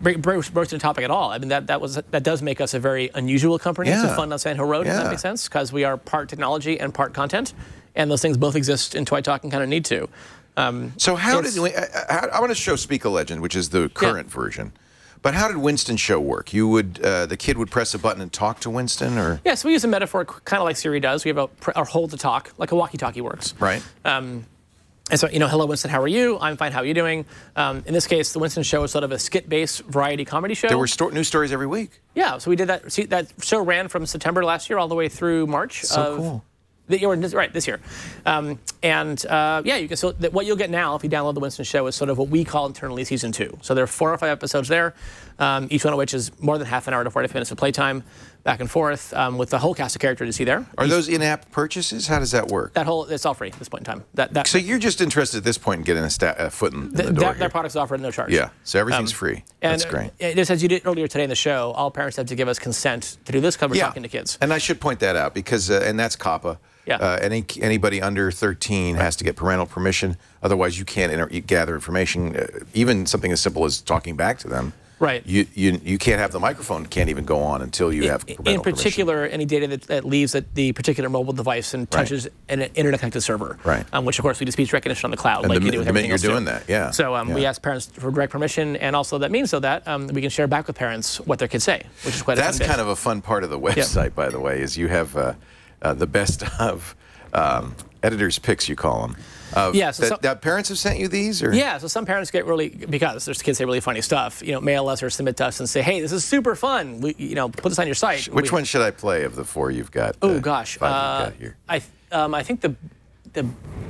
broaching the topic at all. I mean that that was that does make us a very unusual company
Yeah.
to fund on Sand Hill Road. Does
Yeah.
that make sense? Because we are part technology and part content, and those things both exist in ToyTalk and kind of need to. Um,
So how did we, I, I, I want to show SpeakaLegend, which is the current version. But how did Winston show work? You would uh, the kid would press a button and talk to Winston, or
yes, we use a metaphor kind of like Siri does. We have a our hold to talk, like a walkie-talkie works.
right?
Um, and so, you know, hello, Winston, how are you? I'm fine, how are you doing? Um, in this case, the Winston show is sort of a skit-based variety comedy show.
there were sto- new stories every week.
Yeah, so we did that. See, that show ran from September last year all the way through March.
So
of,
cool.
The, this- right, this year. Um, and uh, yeah, you can. So that what you'll get now if you download the Winston Show is sort of what we call internally season two. So there are four or five episodes there, um, each one of which is more than half an hour to 40 minutes of playtime, back and forth, um, with the whole cast of characters you see there.
Are
Each-
those in-app purchases? How does that work?
that whole it's all free at this point in time. That that
So you're just interested at this point in getting a, sta- a foot in, the
th-
door
that, that product's offered at no charge.
Yeah, so everything's
Um,
free.
And
That's great.
just as you did earlier today in the show, all parents have to give us consent to do this we're
yeah,
talking to kids.
and I should point that out because, uh, and that's COPPA.
Yeah.
Uh, any anybody under 13 has to get parental permission. Otherwise, you can't inter- gather information. Uh, even something as simple as talking back to them.
Right.
You you you can't have the microphone. Can't even go on until you have parental
in particular, any data that, that leaves at the particular mobile device and
Right.
touches an internet connected server.
Right.
Um, which, of course, we do speech recognition on the cloud,
And
like
the
you do with everything
you're doing
too.
that, yeah.
So um, we ask parents for direct permission, and also that means so that um, we can share back with parents what their kids say, which is quite a
That's kind of a fun part of the website, by the way, is you have uh, uh, the best [laughs] of um, editors' picks, you call them. Of,
Yeah, so
that,
some-
that parents have sent you these, or
Yeah, so some parents get really because there's kids say really funny stuff. You know, mail us or submit to us and say, "Hey, this is super fun. We, you know, put this on your site."
which
We-
one should I play of the four you've got?
Oh gosh, uh,
got here.
I um, I think the the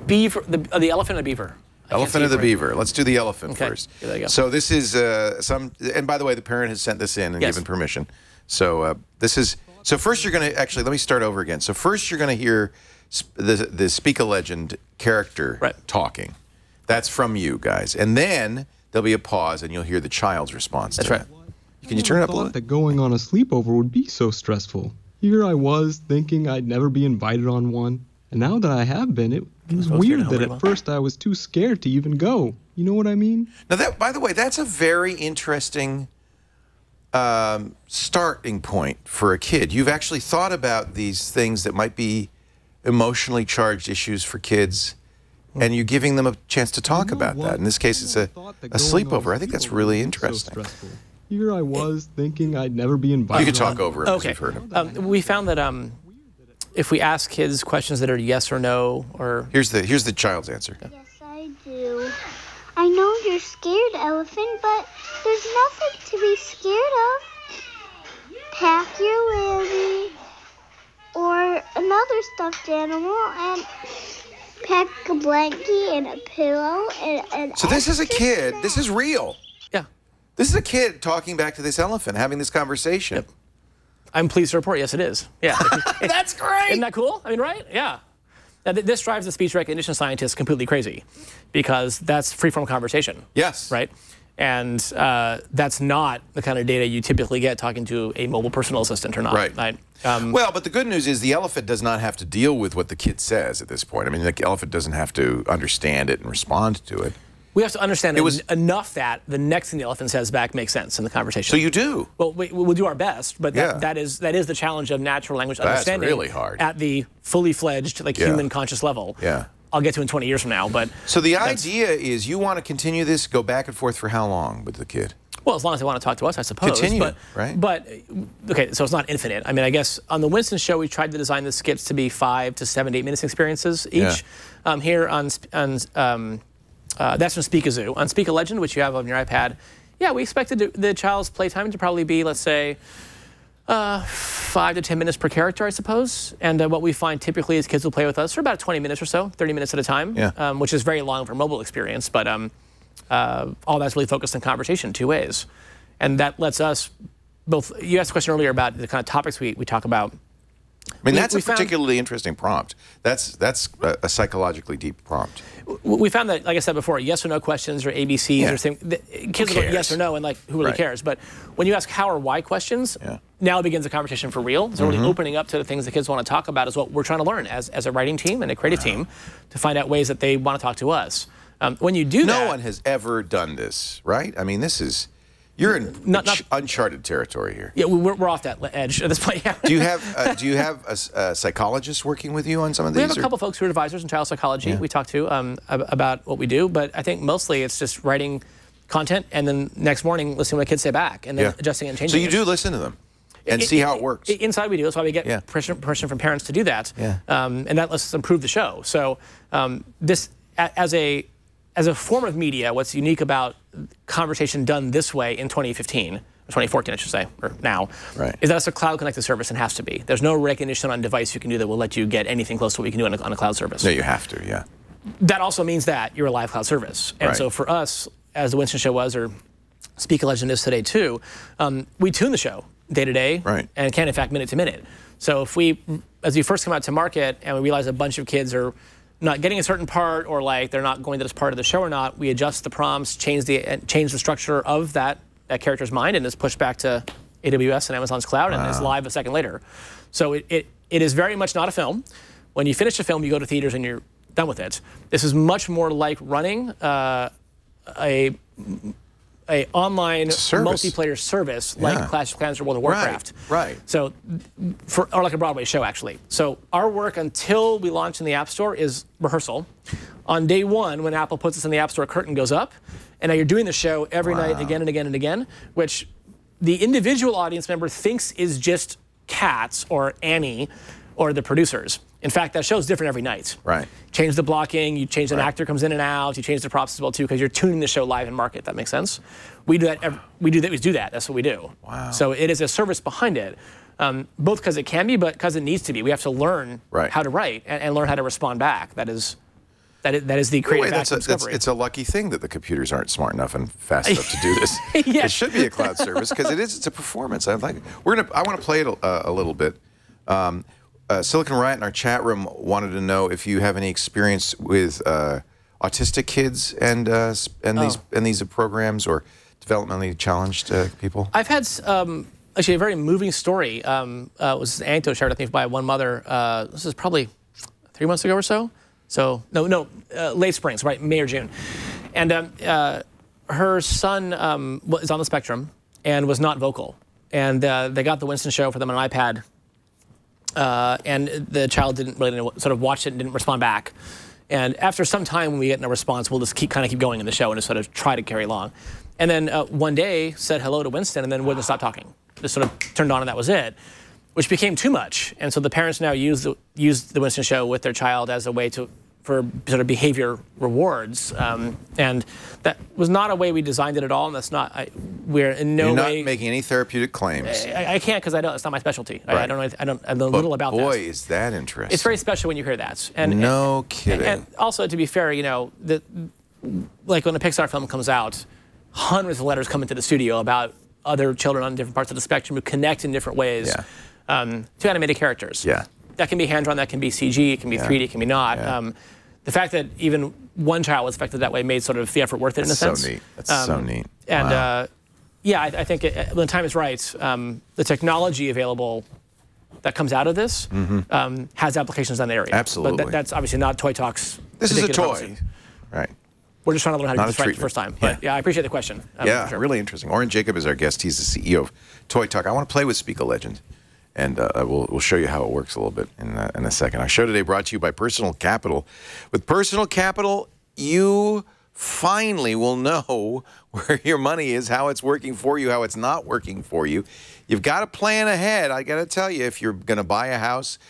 beaver, the, uh, the elephant and the beaver. I
Elephant or the beaver? Let's do the elephant
Okay,
first.
there you go.
So this is uh, some, and by the way, the parent has sent this in and
Yes.
given permission. So uh, this is. So first, you're going to actually let me start over again. So first, you're going to hear the the SpeakaLegend character
Right.
talking. That's from you guys, and then there'll be a pause, and you'll hear the child's response.
That's
to
right.
it. Can you turn it up a
thought
little?
that going on a sleepover would be so stressful. Here I was thinking I'd never be invited on one, and now that I have been, it It was weird that at
well.
first I was too scared to even go. You know what I mean?
Now, that, by the way, that's a very interesting um, starting point for a kid. You've actually thought about these things that might be emotionally charged issues for kids, and you're giving them a chance to talk
You know
about
what?
that. In this case, it's
I
a,
never thought that
a sleepover. I think that's really
would be so
interesting.
Here I was thinking I'd never be invited.
You could talk over it
Okay.
heard.
Um, we found that um, if we ask kids questions that are yes or no, or
Here's the here's the child's answer.
Yes, I do. I know you're scared, elephant, but there's nothing to be scared of. Pack your wheelie or another stuffed animal and pack a blanket and a pillow and an
So this is a
extra
kid. This is real.
yeah,
This is a kid talking back to this elephant, having this conversation. Yep.
I'm pleased to report. Yes, it is. Yeah, [laughs]
That's great.
isn't that cool? I mean, right? Yeah. Now, th- this drives the speech recognition scientists completely crazy, because that's free-form conversation.
yes.
right? And uh, that's not the kind of data you typically get talking to a mobile personal assistant or not.
Right.
Um,
Well, but the good news is the elephant does not have to deal with what the kid says at this point. I mean, the elephant doesn't have to understand it and respond to it.
We have to understand
It was-
enough that the next thing the elephant says back makes sense in the conversation.
So you do.
well, we, we'll do our best, but that,
Yeah.
that is that is the challenge of natural language
That's
understanding
really hard.
at the fully fledged, like
Yeah.
human conscious level.
Yeah.
I'll get to in 20 years from now, but
So the idea is you want to continue this, go back and forth for how long with the kid?
Well, as long as they want to talk to us, I suppose.
Continue,
but,
right?
But okay, so it's not infinite. I mean, I guess on the Winston show, we tried to design the skits to be five to seven, to eight minutes experiences each.
Yeah.
Um, here on on um, uh, that's from SpeakaZoo on SpeakaLegend, which you have on your iPad. Yeah, we expected to- the child's playtime to probably be, let's say, uh, five to 10 minutes per character, I suppose. And uh, what we find typically is kids will play with us for about 20 minutes or so, 30 minutes at a time,
Yeah.
um, which is very long for mobile experience. But um, uh, all that's really focused on conversation two ways. And that lets us both, you asked a question earlier about the kind of topics we, we talk about.
I mean,
We-
that's
we
a
found-
particularly interesting prompt. That's that's a, a psychologically deep prompt.
We found that, like I said before, yes or no questions or ABCs
Yeah.
or things, kids will go yes or no, and like, who really
Right.
cares? But when you ask how or why questions,
Yeah.
now begins a conversation for real. So really opening up to the things the kids want to talk about is what we're trying to learn as, as a writing team and a creative team to find out ways that they want to talk to us. Um, when you do
No
that, no
one has ever done this, right? I mean, this is you're in
Not- not-
uncharted territory here.
yeah, we're, we're off that edge at this point. Yeah.
Do you have [laughs] uh, do you have a, a psychologist working with you on some of these?
We have a
or-
couple folks who are advisors in child psychology. We talk to um, about what we do, but I think mostly it's just writing content and then next morning listening to what kids say back and then
Yeah.
adjusting and changing.
So you
it.
do listen to them and see how it works.
Inside we do. That's why we get
Yeah.
permission, permission from parents to do that.
Yeah.
Um, and that lets us improve the show. So um, this, as a, as a form of media, what's unique about conversation done this way in 2015, or 2014, I should say, or now,
Right.
is that it's a cloud connected service and has to be. There's no recognition on device you can do that will let you get anything close to what you can do on a, on a cloud service.
no, you have to. Yeah.
That also means that you're a live cloud service. And
Right.
so for us, as the Winston Show was, or Speak a Legend is today too, um, we tune the show day to day
Right.
and can, in fact, minute to minute. So if we, as we first come out to market and we realize a bunch of kids are not getting a certain part or like they're not going to this part of the show or not, we adjust the prompts, change the change the structure of that that character's mind, and it's pushed back to AWS and Amazon's cloud and is live a second later. So it, it, it is very much not a film. When you finish a film, you go to theaters and you're done with it. This is much more like running uh, a a online
service.
multiplayer service like
Yeah.
Clash of Clans or World of Warcraft.
right.
So, for or like a Broadway show actually. So our work until we launch in the App Store is rehearsal. On day one, when Apple puts us in the App Store, curtain goes up, and now you're doing the show every night again and again and again, which the individual audience member thinks is just Cats or Annie or the producers. In fact, that show's different every night.
Right.
Change the blocking, you change an
Right.
actor comes in and out, you change the props as well too, because you're tuning the show live in market. That makes sense. We do that. Every, we do that. We do that. That's what we do.
Wow.
So it is a service behind it, um, both because it can be, but because it needs to be. We have to learn
Right.
how to write and, and learn how to respond back. That is, that is, that is the creative
that's a, that's, it's a lucky thing that the computers aren't smart enough and fast enough to do this. [laughs]
Yeah.
It should be a cloud service because it is. It's a performance. I like. We're gonna. I want to play it a, a little bit. Um, uh, Silicon Riot in our chat room wanted to know if you have any experience with uh, autistic kids and uh, and these
Oh.
and these programs or developmentally challenged uh, people.
I've had um, actually a very moving story. Um, uh, it was an anecdote shared with me by one mother. Uh, this is probably three months ago or so. So no, no, uh, late springs, right, May or June, and um, uh, her son um, is on the spectrum and was not vocal, and uh, they got the Winston show for them on an iPad, uh, and the child didn't really know- sort of watched it and didn't respond back. And after some time, when we get no response, we'll just keep kind of keep going in the show and just sort of try to carry along. And then uh, one day said hello to Winston and then wouldn't stop talking. Just sort of turned on and that was it, which became too much. And so the parents now use the use the Winston show with their child as a way to for sort of behavior rewards. Um, and that was not a way we designed it at all. And that's not I, we're in no
You're not
way.
making any therapeutic claims.
I, I can't because I don't. It's not my specialty. I, I don't know. I don't. I know
But
little about
boy,
that.
is that interesting.
It's very special when you hear that. And
No
and,
kidding.
And also, to be fair, you know, the, like when a Pixar film comes out, hundreds of letters come into the studio about other children on different parts of the spectrum who connect in different ways
Yeah.
um, to animated characters.
Yeah.
That can be hand drawn. That can be CG. It can be 3D. It can be not.
Yeah.
Um, the fact that even one child was affected that way made sort of the effort worth it in
That's
a
so
sense. Um,
neat. That's so neat.
And
Wow.
uh, yeah, I, I think it, when the time is right, um, the technology available that comes out of this um, has applications on the area.
Absolutely.
But that, that's obviously not ToyTalk's.
this is a toy.
policy.
Right.
We're just trying to learn how to
Not
do this right the first time. But yeah, I appreciate the question. um,
Yeah,
sure.
really interesting. Oren Jacob is our guest. He's the CEO of ToyTalk. I want to play with SpeakaLegend, and uh, we'll, we'll show you how it works a little bit in, in a second. Our show today brought to you by Personal Capital. With Personal Capital, you finally will know [laughs] where your money is, how it's working for you, how it's not working for you. You've got to plan ahead. I got to tell you, if you're going to buy a house,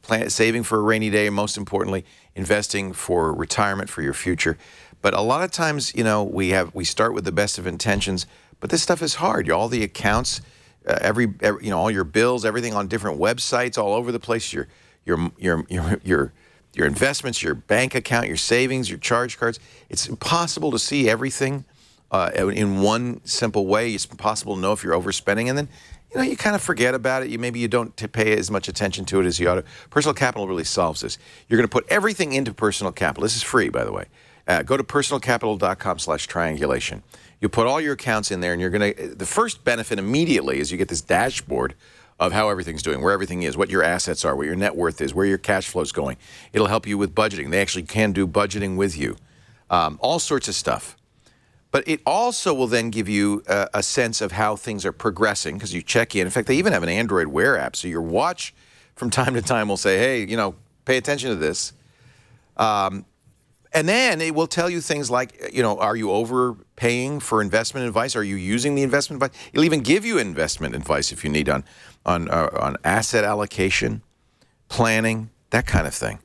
plan, saving for a rainy day, and most importantly, investing for retirement for your future. But a lot of times, you know, we have we start with the best of intentions, but this stuff is hard. All the accounts, uh, every, every you know, all your bills, everything on different websites all over the place. Your your your [laughs] your your your investments, your bank account, your savings, your charge cards. It's impossible to see everything uh, in one simple way. It's impossible to know if you're overspending, and then you know you kind of forget about it. You maybe you don't pay as much attention to it as you ought to. Personal Capital really solves this. You're going to put everything into Personal Capital. This is free, by the way. Uh, go to personalcapital.com/triangulation. You put all your accounts in there, and you're going to. The first benefit immediately is you get this dashboard of how everything's doing, where everything is, what your assets are, what your net worth is, where your cash flow is going. It'll help you with budgeting. They actually can do budgeting with you, um, all sorts of stuff. But it also will then give you a, a sense of how things are progressing because you check in. In fact, they even have an Android Wear app, so your watch from [laughs] time to time will say, "Hey, you know, pay attention to this." Um, and then it will tell you things like, you know, are you overpaying for investment advice? Are you using the investment advice? It'll even give you investment advice if you need on on uh, on asset allocation, planning, that kind of thing.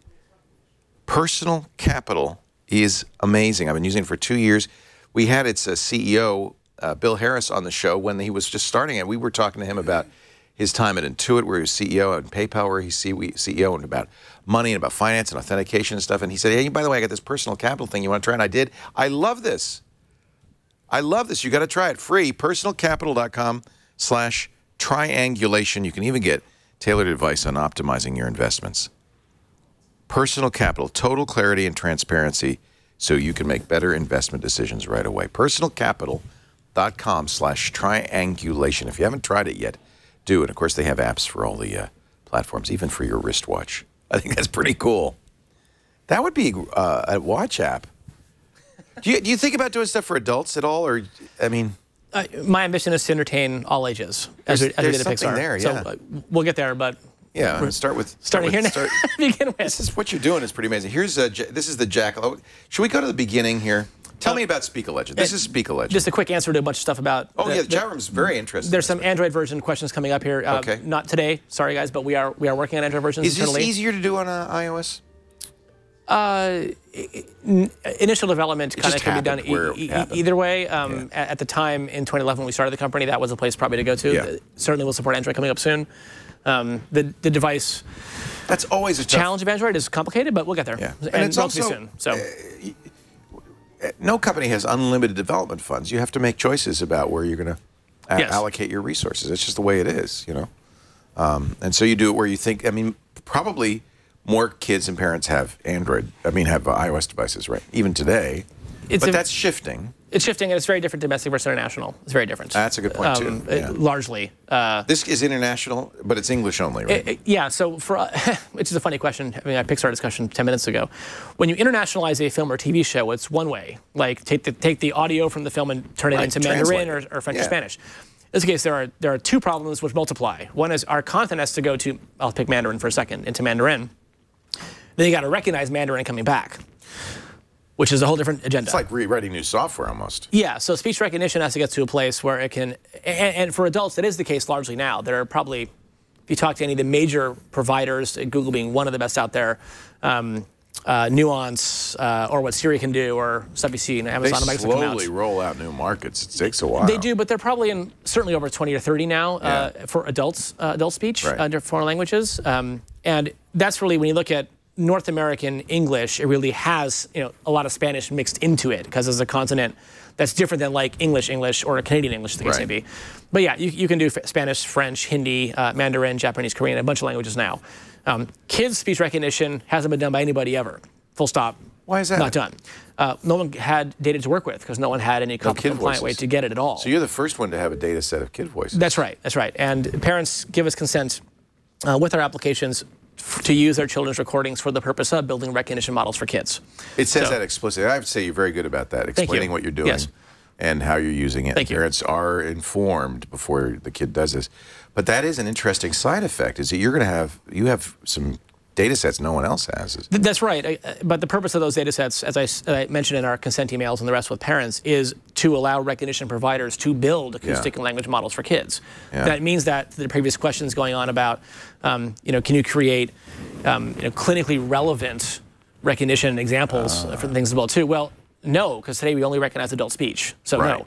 Personal Capital is amazing. I've been using it for two years. We had its uh, CEO, uh, Bill Harris, on the show when he was just starting it. We were talking to him about his time at Intuit, where he was CEO, and PayPal, where he's CEO, and about money and about finance and authentication and stuff. And he said, "Hey, by the way, I got this personal capital thing. You want to try?" And I did. I love this. I love this. You got to try it. Free. Personalcapital.com slash triangulation. You can even get tailored advice on optimizing your investments. Personal Capital, total clarity and transparency so you can make better investment decisions right away. Personalcapital.com slash triangulation. If you haven't tried it yet, do. And of course, they have apps for all the uh, platforms, even for your wristwatch. [laughs] I think that's pretty cool. That would be uh, a watch app. Do you, do you think about doing stuff for adults at all? Or, I mean,
Uh, my ambition is to entertain all ages, as,
There's-
as
there's something
Pixar.
there,
So
yeah.
uh, we'll get there, but
yeah,
We're
start with.
starting
start
here
with,
now
start- [laughs]
begin with.
This is what you're doing is pretty amazing. Here's a, this is the Jack. Oh, should we go to the beginning here? Tell me about SpeakaLegend. This is SpeakaLegend.
Just a quick answer to a bunch of stuff about.
oh
the-
yeah, the chat room's very interested.
There's some Android version questions coming up here. Uh,
Okay.
Not today, sorry guys, but we are we are working on Android versions
this. Is this
internally.
easier to do on uh, iOS?
Initial development kind of can be done
happened where it
e- e- either way. Um, at, at the time in 2011 when we started the company, that was a place probably to go to.
Yeah.
Uh, certainly, we'll support Android coming up soon. Um, the the device
That's always a tough-
challenge of Android is complicated, but we'll get there.
Yeah.
and,
And it's also,
soon. So.
No company has unlimited development funds. You have to make choices about where you're going to
Yes.
allocate your resources. It's just the way it is, you know. Um, and so you do it where you think. I mean, probably more kids and parents have Android. I mean, have uh, iOS devices, right? Even today.
It's
but that's shifting.
It's shifting, and it's very different domestic versus international. It's very different.
That's a good point, too.
Um,
Yeah.
uh, Largely. Uh,
This is international, but it's English only, right?
Uh, Yeah, so for [laughs] which is a funny question. I mean, I picked our discussion 10 minutes ago. When you internationalize a film or TV show, it's one way. Like take the take the audio from the film and turn it
Right,
into Mandarin
it.
or, or French
Yeah.
or Spanish. In this case, there are there are two problems which multiply. One is our content has to go to I'll pick Mandarin for a second into Mandarin. Then you got to recognize Mandarin coming back, which is a whole different agenda.
It's like rewriting new software almost.
Yeah, so speech recognition has to get to a place where it can, and, and for adults, that is the case largely now. There are probably, if you talk to any of the major providers, Google being one of the best out there, um, uh, Nuance, uh, or what Siri can do, or stuff you see in
They
Amazon and Microsoft come out.
slowly roll out new markets. It takes a while.
They do, but they're probably in certainly over 20 or 30 now uh, for adults, uh, adult speech
Right.
under foreign languages. Um, and that's really when you look at North American English, it really has you know a lot of Spanish mixed into it because there's a continent that's different than like English English or Canadian English, the case may be. But yeah, you, you can do F- Spanish, French, Hindi, uh, Mandarin, Japanese, Korean, a bunch of languages now. Um, kids speech recognition hasn't been done by anybody ever. Full stop.
Why is that?
Not done. Uh, no one had data to work with because no one had any
kid
compliant way to get it at all.
So you're the first one to have a data set of kid voices.
That's right. That's right. And parents give us consent uh, with our applications to use their children's recordings for the purpose of building recognition models for kids.
It says
So-
that explicitly. I have to say you're very good about that,
you.
explaining what you're doing
Yes.
and how you're using it.
Thank you.
Parents are informed before the kid does this. But that is an interesting side effect. Is that you're going to have you have some data sets no one else has.
That's right. Uh, But the purpose of those data sets, as I, s- uh, I mentioned in our consent emails and the rest with parents, is to allow recognition providers to build acoustic and language models for kids.
Yeah.
That means that the previous questions going on about, um, you know, can you create um, you know, clinically relevant recognition examples
Ah.
for things as well too? Well, no, because today we only recognize adult speech. So
Right.
no.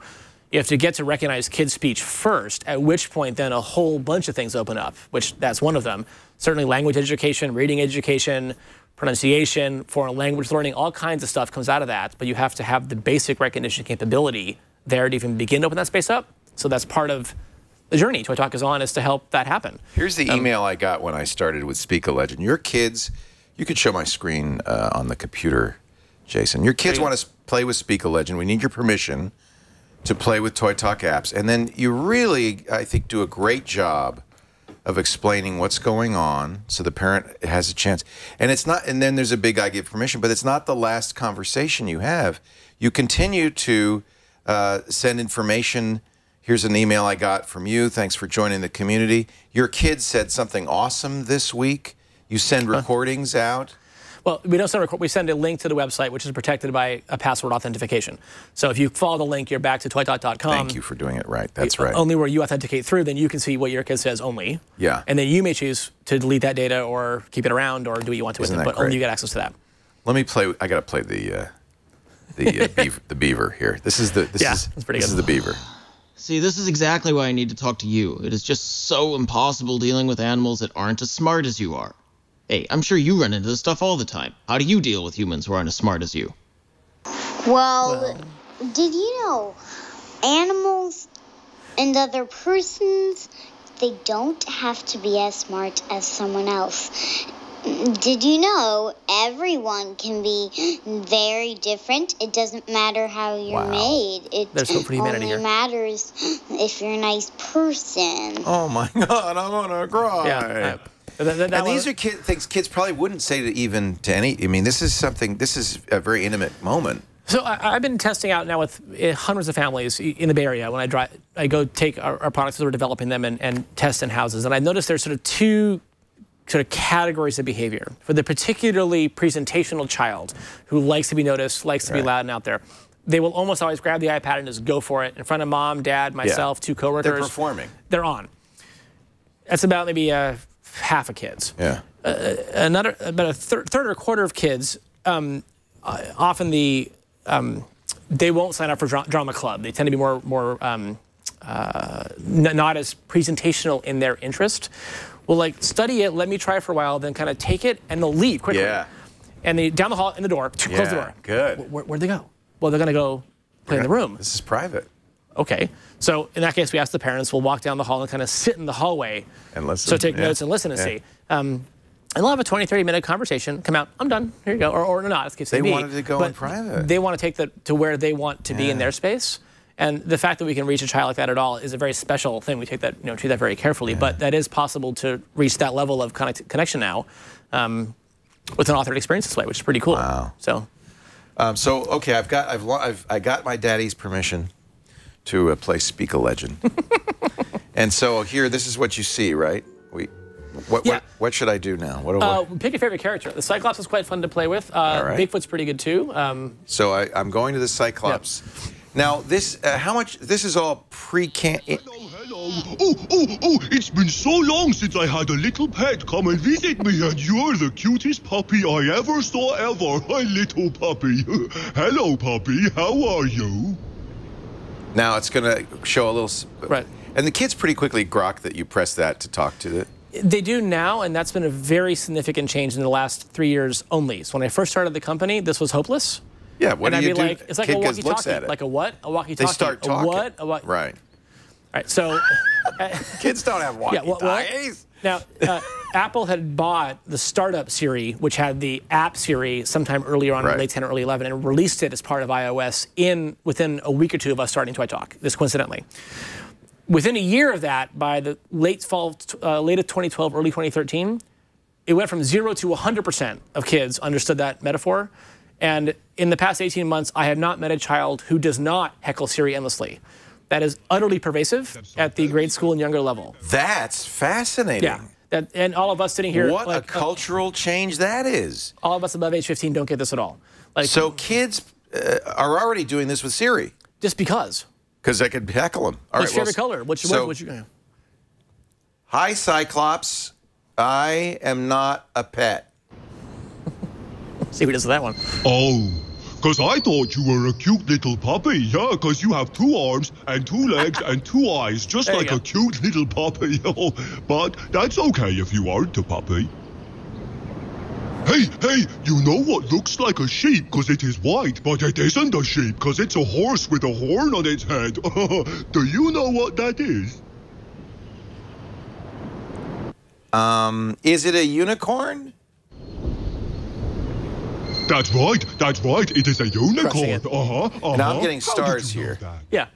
You have to get to recognize kids' speech first, at which point then a whole bunch of things open up, which that's one of them. Certainly language education, reading education, pronunciation, foreign language learning, all kinds of stuff comes out of that, but you have to have the basic recognition capability there to even begin to open that space up. So that's part of the journey ToyTalk is on is to help that happen.
Here's the email I got when I started with SpeakaLegend. Your kids, you could show my screen uh, on the computer, Jason. Your kids want to play with SpeakaLegend. We need your permission to play with ToyTalk apps. And then you really, I think, do a great job of explaining what's going on so the parent has a chance. And it's not, and then there's a big I give permission, but it's not the last conversation you have. You continue to uh, send information. Here's an email I got from you. Thanks for joining the community. Your kid said something awesome this week. You send recordings out.
Well, we don't send a record, we send a link to the website, which is protected by a password authentication. So if you follow the link, you're back to toytalk.com.
Thank you for doing it right. That's right.
Only where you authenticate through, then you can see what your kid says only.
Yeah.
And then you may choose to delete that data or keep it around or do what you want to
Isn't
with it,
that
but only you get access to that.
Let me play. I gotta play the uh, the uh, [laughs] beaver, the beaver here. This is the this
Yeah,
is
that's pretty
this
good.
is the beaver.
See, this is exactly why I need to talk to you. It is just so impossible dealing with animals that aren't as smart as you are. Hey, I'm sure you run into this stuff all the time. How do you deal with humans who aren't as smart as you?
Well, did you know animals and other persons they don't have to be as smart as someone else. Did you know everyone can be very different? It doesn't matter how you're
Wow.
made. It
There's hope for humanity
only
here.
matters if you're a nice person.
Oh my [laughs] God, I'm gonna cry.
Yeah. uh, that- that- that
and these
was-
are kid, things kids probably wouldn't say to even to any. I mean, this is something. This is a very intimate moment.
So I, I've been testing out now with uh, hundreds of families in the Bay Area. When I drive, I go take our, our products as we're developing them and, and test in houses, and I noticed there's sort of two sort of categories of behavior for the particularly presentational child who likes to be noticed, likes to be loud and out there. They will almost always grab the iPad and just go for it in front of mom, dad, myself, two coworkers.
They're performing.
They're on. That's about maybe uh, half of kids
Yeah.
another about a thir- third or a quarter of kids um, uh, often the um, they won't sign up for dra- drama club they tend to be more more um, uh, n- not as presentational in their interest will like study it let me try for a while then kind of take it and they'll leave quickly
Yeah.
and they down the hall in the door close the door
good.
Where, where'd they go well they're going to go play in the room
This is private.
Okay so in that case we ask the parents we'll walk down the hall and kind of sit in the hallway
And listen,
so take
yeah,
notes and listen and
yeah.
see um, And they'll have a 20, 30 minute conversation, come out, I'm done, here you go. Or, or not, as case
They
be.
wanted to go
but
in private.
They want to take that to where they want to be in their space. And the fact that we can reach a child like that at all is a very special thing. We take that, you know, treat that very carefully. But that is possible to reach that level of connect- connection now um, with an authored experience this way, which is pretty cool.
Wow.
So
Um, so okay, I've got I've, I've I got my daddy's permission to a place SpeakaLegend, [laughs] and so here this is what you see, right? We, what
Yeah.
what, what should I do now? What do
uh,
I?
pick your favorite character. The Cyclops is quite fun to play with. Uh,
right.
Bigfoot's pretty good too. Um,
So I, I'm going to the Cyclops. Now this uh, how much? This is all pre-can.
Hello, hello. Oh, oh, oh, it's been so long since I had a little pet come and visit me, and you're the cutest puppy I ever saw ever. [laughs] My little puppy. [laughs] hello, puppy. How are you?
Now it's going to show a little.
Right.
And the kids pretty quickly grok that you press that to talk to it.
They do now, and that's been a very significant change in the last three years only. So when I first started the company, this was hopeless.
Yeah. What
and
do
I'd
you
be
do?
like, it's like
Kid
a walkie-talkie.
at it.
Like a what? A walkie-talkie.
They start
A
talking.
what? A what?
Right.
Right. So [laughs]
Kids don't have
yeah. What?
walkie-talkies.
what? Now, uh, Apple had bought the startup Siri, which had the app Siri sometime earlier on
Right.
late 10 or early 11, and released it as part of iOS in within a week or two of us starting ToyTalk. This coincidentally. Within a year of that, by the late fall, uh, late of 2012, early 2013, it went from zero to 100% of kids understood that metaphor. And in the past 18 months, I have not met a child who does not heckle Siri endlessly. That is utterly pervasive at the grade school and younger level.
That's fascinating.
Yeah. That, and all of us sitting here,
What a
like, uh,
cultural change that is.
all of us above age 15 don't get this at all. Like,
So kids uh, are already doing this with Siri
just because.
because I could heckle them. All
What's
right,
your
well,
favorite color? What's your,
so,
what's your,
Hi, Cyclops. I am not a pet. [laughs]
see who does that one.
Oh, because I thought you were a cute little puppy. Yeah, because you have two arms and two legs and two eyes, just
There
like a cute little puppy. [laughs] Oh, but that's okay if you aren't a puppy. Hey, hey, you know what looks like a sheep because it is white, but it isn't a sheep because it's a horse with a horn on its head. [laughs] Do you know what that is?
Um, is it a unicorn?
That's right, that's right. It is a unicorn.
it.
Uh huh. Uh-huh.
Now I'm getting stars
you know
here.
that?
Yeah.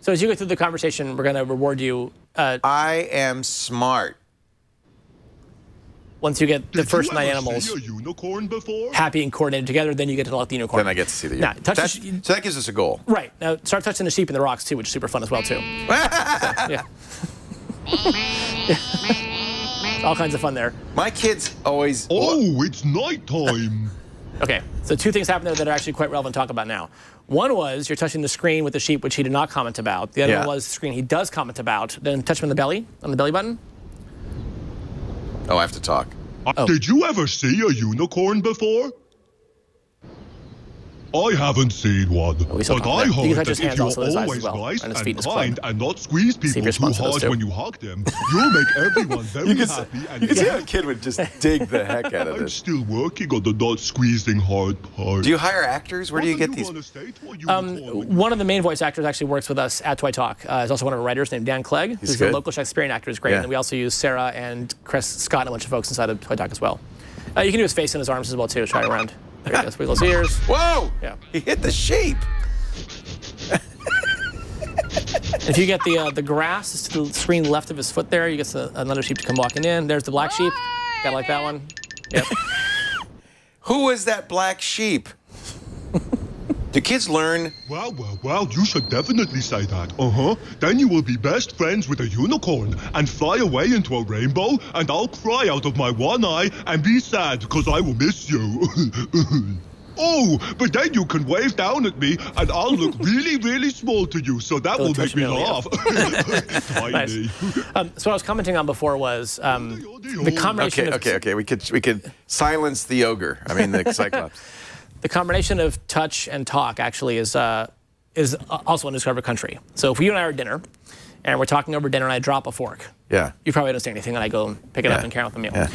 So as you go through the conversation, we're going to reward you uh,
I am smart.
once you get the
Did
first
you
nine animals
See a unicorn before?
happy and coordinated together. Then you get to unlock the unicorn.
Then I get to see the
Now,
unicorn.
touch the
That's- so that gives us a goal.
Right. Now start touching the sheep and the rocks too, which is super fun as well too. [laughs] [laughs] yeah. All kinds of fun there.
My kids always.
Oh, it's nighttime.
Okay, so two things happened there that are actually quite relevant to talk about now. One was you're touching the screen with the sheep, which he did not comment about. The other
Yeah.
one was the screen he does comment about. Then touch him in the belly, on the belly button.
Oh, I have to talk.
Uh, Did you ever see a unicorn before? I haven't seen one,
we
but I
about it.
heard that if you're
also, his
always
well,
nice
and his
and
feet and his
kind and not squeeze people too
response to those
hard
two.
when you hug them, [laughs] you'll make everyone very happy. And
You can see how a kid would just dig the heck out of this.
I'm
this.
still working on the not squeezing hard part.
Do you hire actors? Where do you get these?
Um, one of the main voice actors actually works with us at ToyTalk. Uh, he's also one of our writers named Dan Clegg, who's
good.
a local Shakespearean actor. Is great.
Yeah.
And we also use Sarah and Chris Scott and a bunch of folks inside of ToyTalk as well. Uh, you can do his face and his arms as well too. Try it around. There he goes. Wiggle his ears. [laughs]
Whoa!
Yeah.
He hit the sheep.
If you get the uh, the grass it's to the screen left of his foot there, you get the, another sheep to come walking in. There's the black sheep. Gotta like that one. Yep. [laughs]
Who is that black sheep? Do kids learn?
Well, well, well, you should definitely say that. Uh huh. Then you will be best friends with a unicorn and fly away into a rainbow, and I'll cry out of my one eye and be sad because I will miss you. [laughs] oh, but then you can wave down at me and I'll look [laughs] really, really small to you, so that
Don't
will make me
me,
laugh. Tiny. [laughs]
Nice. Um, so what I was commenting on before was um, the combination
Okay, okay, okay. We could we could silence the ogre. I mean the cyclops.
The combination of touch and talk actually is uh, is also undiscovered country. So if you and I are at dinner, and we're talking over dinner, and I drop a fork,
Yeah.
you probably don't say anything, and I go and pick it up and carry on with the meal.
Yeah.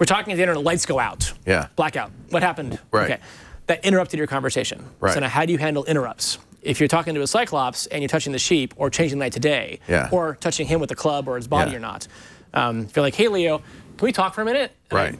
We're talking at dinner, and the lights go out.
Yeah.
Blackout. What happened?
Right.
Okay. That interrupted your conversation.
Right.
So now, how do you handle interrupts? If you're talking to a cyclops and you're touching the sheep, or changing the night to day,
Yeah.
or touching him with the club or his body
Yeah.
or not, um, if you're like, "Hey, Leo, can we talk for a minute?
Right.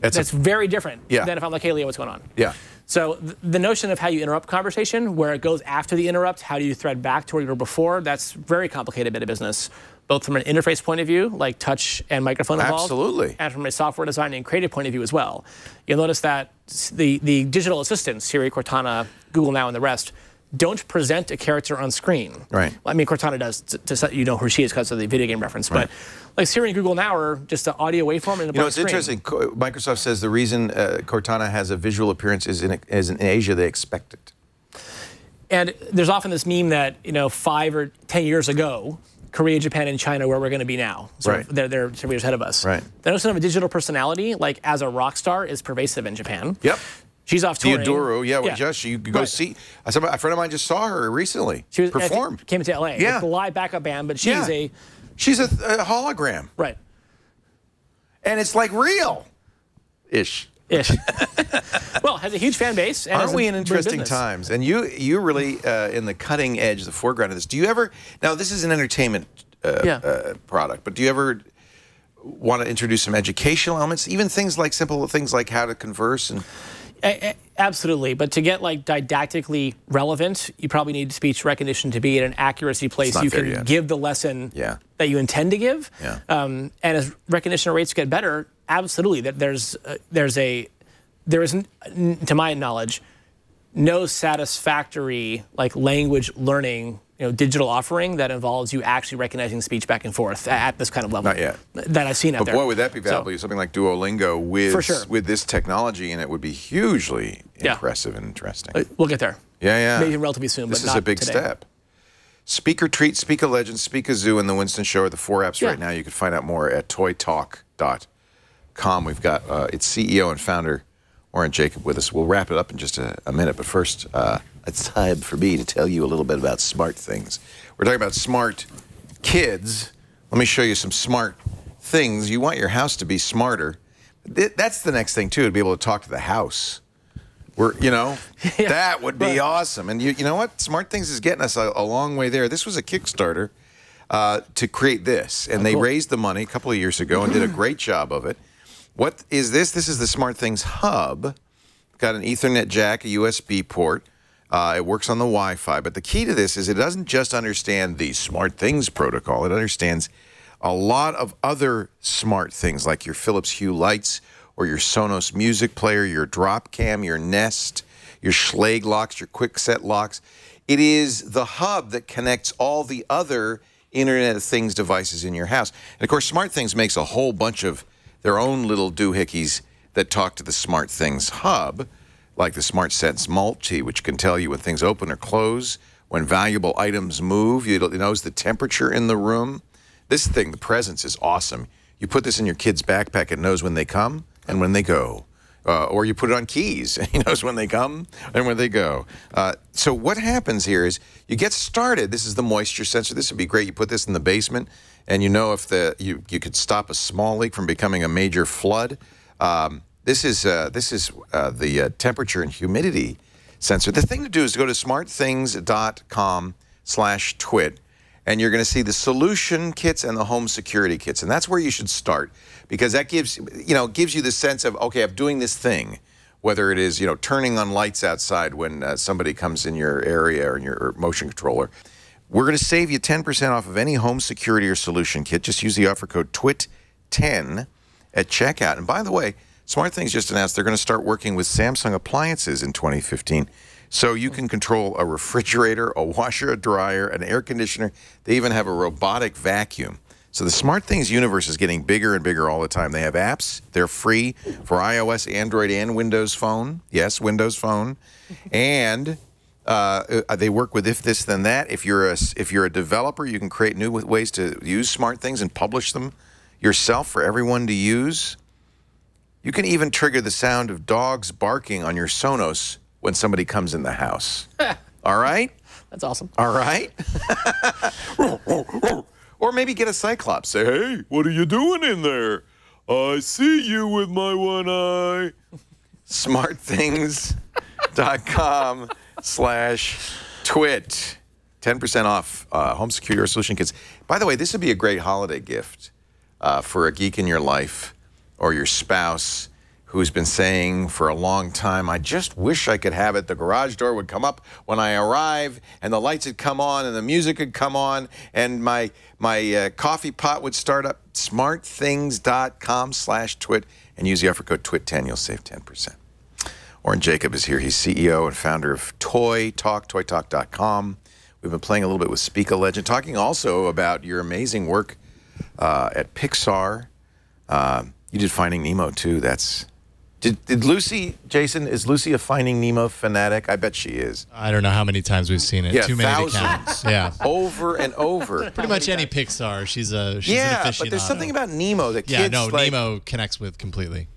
That's
that's,
a-
very different
Yeah.
than if I'm like, hey, Leo, what's going on?
Yeah.
So th- the notion of how you interrupt conversation, where it goes after the interrupt, how do you thread back to where you were before? That's very complicated bit of business, both from an interface point of view, like touch and microphone involved,
Absolutely.
and from a software design and creative point of view as well. You'll notice that the the digital assistants, Siri, Cortana, Google Now, and the rest. Don't present a character on screen.
Right.
I mean, Cortana does to, to you know who she is because of the video game reference. But like Siri and Google Now are just an audio waveform and a
You know, it's
screen.
interesting. Microsoft says the reason uh, Cortana has a visual appearance is in, is in Asia. They expect it.
And there's often this meme that you know five or ten years ago, Korea, Japan, and China, where we're going to be now. So
Right.
they're they're several years ahead of us.
Right.
The notion of a digital personality, like as a rock star, is pervasive in Japan.
Yep.
She's off touring.
Theodoro, yeah, well, just you go
Right.
see. Somebody, a friend of mine just saw her recently
She was, I think,
perform.
came to LA.
Yeah.
The live backup band, but she's
Yeah.
a
She's a, a hologram,
right
and it's like real, ish.
ish. [laughs] well, has a huge fan base. And
Aren't we in interesting times? And you, you really uh, in the cutting edge, the foreground of this. Do you ever? Now, this is an entertainment uh,
Yeah.
uh, product, but do you ever want to introduce some educational elements, even things like simple things like how to converse and
absolutely, but to get like didactically relevant, you probably need speech recognition to be at an accuracy place you can
yet.
give the lesson
Yeah.
that you intend to give.
Yeah.
Um, and as recognition rates get better, absolutely, that there's uh, there's a there is, to my knowledge, no satisfactory like language learning you know digital offering that involves you actually recognizing speech back and forth at this kind of level.
Not yet.
That I've seen out
But
there.
boy, would that be
So-
valuable? Something like Duolingo with
For sure.
with this technology, and it would be hugely
Yeah.
impressive and interesting.
Uh, We'll get there.
yeah, yeah.
Maybe relatively soon,
This
but
is a big
today.
step. Speaker Treat, SpeakaLegend, Speak a Zoo, and the Winston Show are the four apps
Yeah.
right now. You can find out more at toytalk.com. We've got uh, its CEO and founder, Oren Jacob, with us. We'll wrap it up in just a, a minute, but first, uh, it's time for me to tell you a little bit about smart things. We're talking about smart kids. Let me show you some smart things. You want your house to be smarter. That's the next thing, too, to be able to talk to the house. We're, you know, [laughs]
Yeah,
that would be
right.
awesome. And you, you know what? SmartThings is getting us a, a long way there. This was a Kickstarter uh, to create this, and they
cool.
raised the money a couple of years ago and did a [clears throat] great job of it. What is this? This is the SmartThings Hub. Got an Ethernet jack, a USB port. Uh, it works on the Wi-Fi, but the key to this is it doesn't just understand the SmartThings protocol. It understands a lot of other smart things like your Philips Hue lights or your Sonos music player, your Dropcam, your Nest, your Schlage locks, your Kwikset locks. It is the hub that connects all the other Internet of Things devices in your house. And of course, SmartThings makes a whole bunch of their own little doohickeys that talk to the SmartThings hub, like the SmartSense Multi, which can tell you when things open or close, when valuable items move. It knows the temperature in the room. This thing, the presence, is awesome. You put this in your kid's backpack, it knows when they come and when they go. Uh, or you put it on keys, [laughs] and he knows when they come and when they go. Uh, so what happens here is you get started. This is the moisture sensor. This would be great. You put this in the basement, and you know if the you you could stop a small leak from becoming a major flood. Um, this is uh, this is uh, the uh, temperature and humidity sensor. The thing to do is to go to smartthings.com slash twit, and you're going to see the solution kits and the home security kits and that's where you should start because that gives you know gives you the sense of okay i'm doing this thing whether it is you know turning on lights outside when uh, somebody comes in your area or in your motion controller. We're going to save you 10% off of any home security or solution kit. Just use the offer code twit10 at checkout. And by the way smart things just announced they're going to start working with samsung appliances in 2015 so you can control a refrigerator, a washer, a dryer, an air conditioner. They even have a robotic vacuum. So the SmartThings universe is getting bigger and bigger all the time. They have apps. They're free for iOS, Android, and Windows Phone. Yes, Windows Phone. And uh, they work with if this then that. If you're a if you're a developer, you can create new ways to use SmartThings and publish them yourself for everyone to use. You can even trigger the sound of dogs barking on your Sonos when somebody comes in the house. [laughs] All right?
That's awesome.
All right? [laughs] or maybe get a Cyclops. Say, hey, what are you doing in there? I see you with my one eye. Smartthings.com [laughs] slash twit. 10% off uh, home security or solution kits. By the way, this would be a great holiday gift uh, for a geek in your life. Or your spouse who's been saying for a long time, I just wish I could have it. The garage door would come up when I arrive, and the lights would come on, and the music would come on, and my my uh, coffee pot would start up. Smartthings.com slash twit, and use the offer code twit10. You'll save 10%. Oren Jacob is here. He's CEO and founder of ToyTalk, toytalk.com. We've been playing a little bit with SpeakaLegend, talking also about your amazing work uh, at Pixar. Uh, you did Finding Nemo too. That's did, did Lucy, Jason, is Lucy a Finding Nemo fanatic? I bet she is.
I don't know how many times we've seen it.
Yeah,
Too many to count. Yeah.
Over and over. [laughs]
Pretty much any Pixar. She's a she's an
yeah,
aficionado.
but there's something about Nemo that
yeah,
kids
no,
like.
Nemo connects with completely.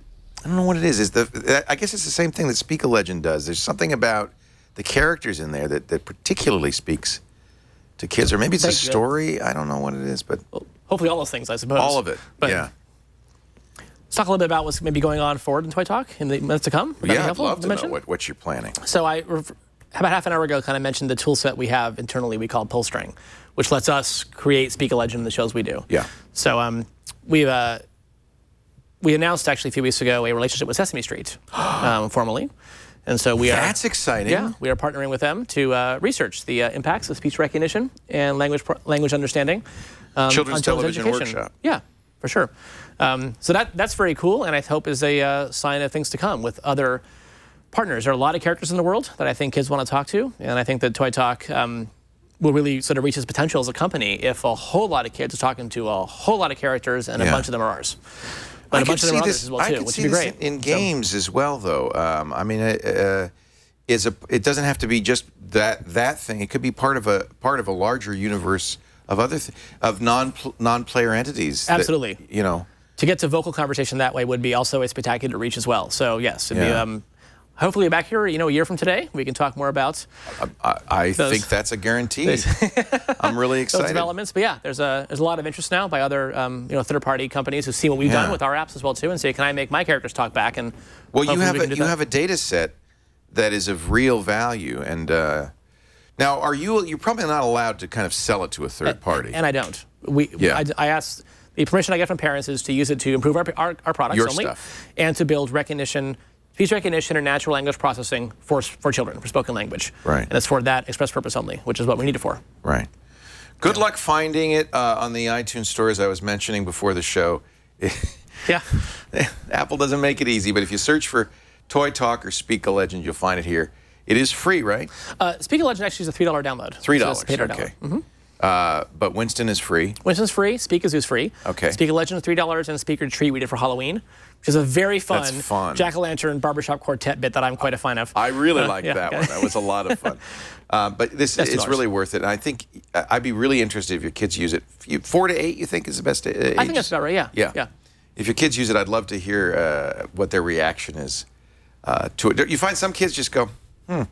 I don't know what it is. Is the I guess it's the same thing that SpeakaLegend does. There's something about the characters in there that, that particularly speaks to kids, or maybe it's a
Thank you.
story. I don't know what it is, but
Hopefully, all those things, I suppose.
all of it.
But
yeah.
Let's talk a little bit about what's maybe going on forward in ToyTalk in the months to come. Would
Yeah, I'd love to know what, what you're planning.
So I, about half an hour ago, kind of mentioned the tool set we have internally we call Pullstring, which lets us create SpeakaLegend in the shows we do.
Yeah.
So um, we've uh, we announced actually a few weeks ago a relationship with Sesame Street, [gasps] um, formally, and so we are.
That's exciting.
Yeah, we are partnering with them to uh, research the uh, impacts of speech recognition and language language understanding. um,
Children's
on
television
education.
workshop.
Yeah, for sure. Um, so that that's very cool, and I hope is a uh, sign of things to come with other partners. There are a lot of characters in the world that I think kids want to talk to, and I think that ToyTalk um, will really sort of reach its potential as a company if a whole lot of kids are talking to a whole lot of characters, and
Yeah.
a bunch of them are ours. But
I
a bunch of them are others
this-
as well
I
too,
could
which
see
would be great.
in
So-
games as well, though. Um, I mean, uh, is a it doesn't have to be just that that thing. It could be part of a part of a larger universe of other th- of non non player entities. that,
Absolutely.
you know.
To get to vocal conversation that way would be also a spectacular reach as well. So yes, it'd be, um, hopefully back here, you know, a year from today, we can talk more about
I, I
Those-
think that's a guarantee. [laughs] I'm really [laughs] excited.
those developments. But yeah, there's a there's a lot of interest now by other um, you know third party companies who see what we've
Yeah.
done with our apps as well too, and say, can I make my characters talk back? And
Well, you have
we
a, you
that.
have a data set that is of real value, and uh, now are you you're probably not allowed to kind of sell it to a third party.
and I don't. We
Yeah.
I, I asked the permission I get from parents is to use it to improve our our, our products
Your
only,
stuff.
and to build recognition. Speech recognition and natural language processing for, for children, for spoken language.
Right.
And it's for that express purpose only, which is what we need it for.
Right. Good luck finding it uh, on the iTunes store, as I was mentioning before the show. [laughs]
Yeah. [laughs]
Apple doesn't make it easy, but if you search for ToyTalk or SpeakaLegend, you'll find it here. It is free, right?
Uh, SpeakaLegend actually is a three dollar download.
Three
So
dollars.
it's paid or
okay.
download. Mhm.
Uh, but Winston is free.
Winston's free. Speak is free.
Okay.
SpeakaLegend is three dollars, and SpeakaTreat we did for Halloween, which is a very fun,
fun.
jack o' lantern barbershop quartet bit that I'm quite a fan of.
I really
Uh,
liked
yeah,
that
yeah.
one. That was a lot of fun. [laughs] Uh, but this
That's
it's really worth it. And I think uh, I'd be really interested if your kids use it. Four to eight, you think is the best uh, age?
I think that's about right. Yeah.
Yeah.
Yeah.
If your kids use it, I'd love to hear uh, what their reaction is uh, to it. You find some kids just go, hmm,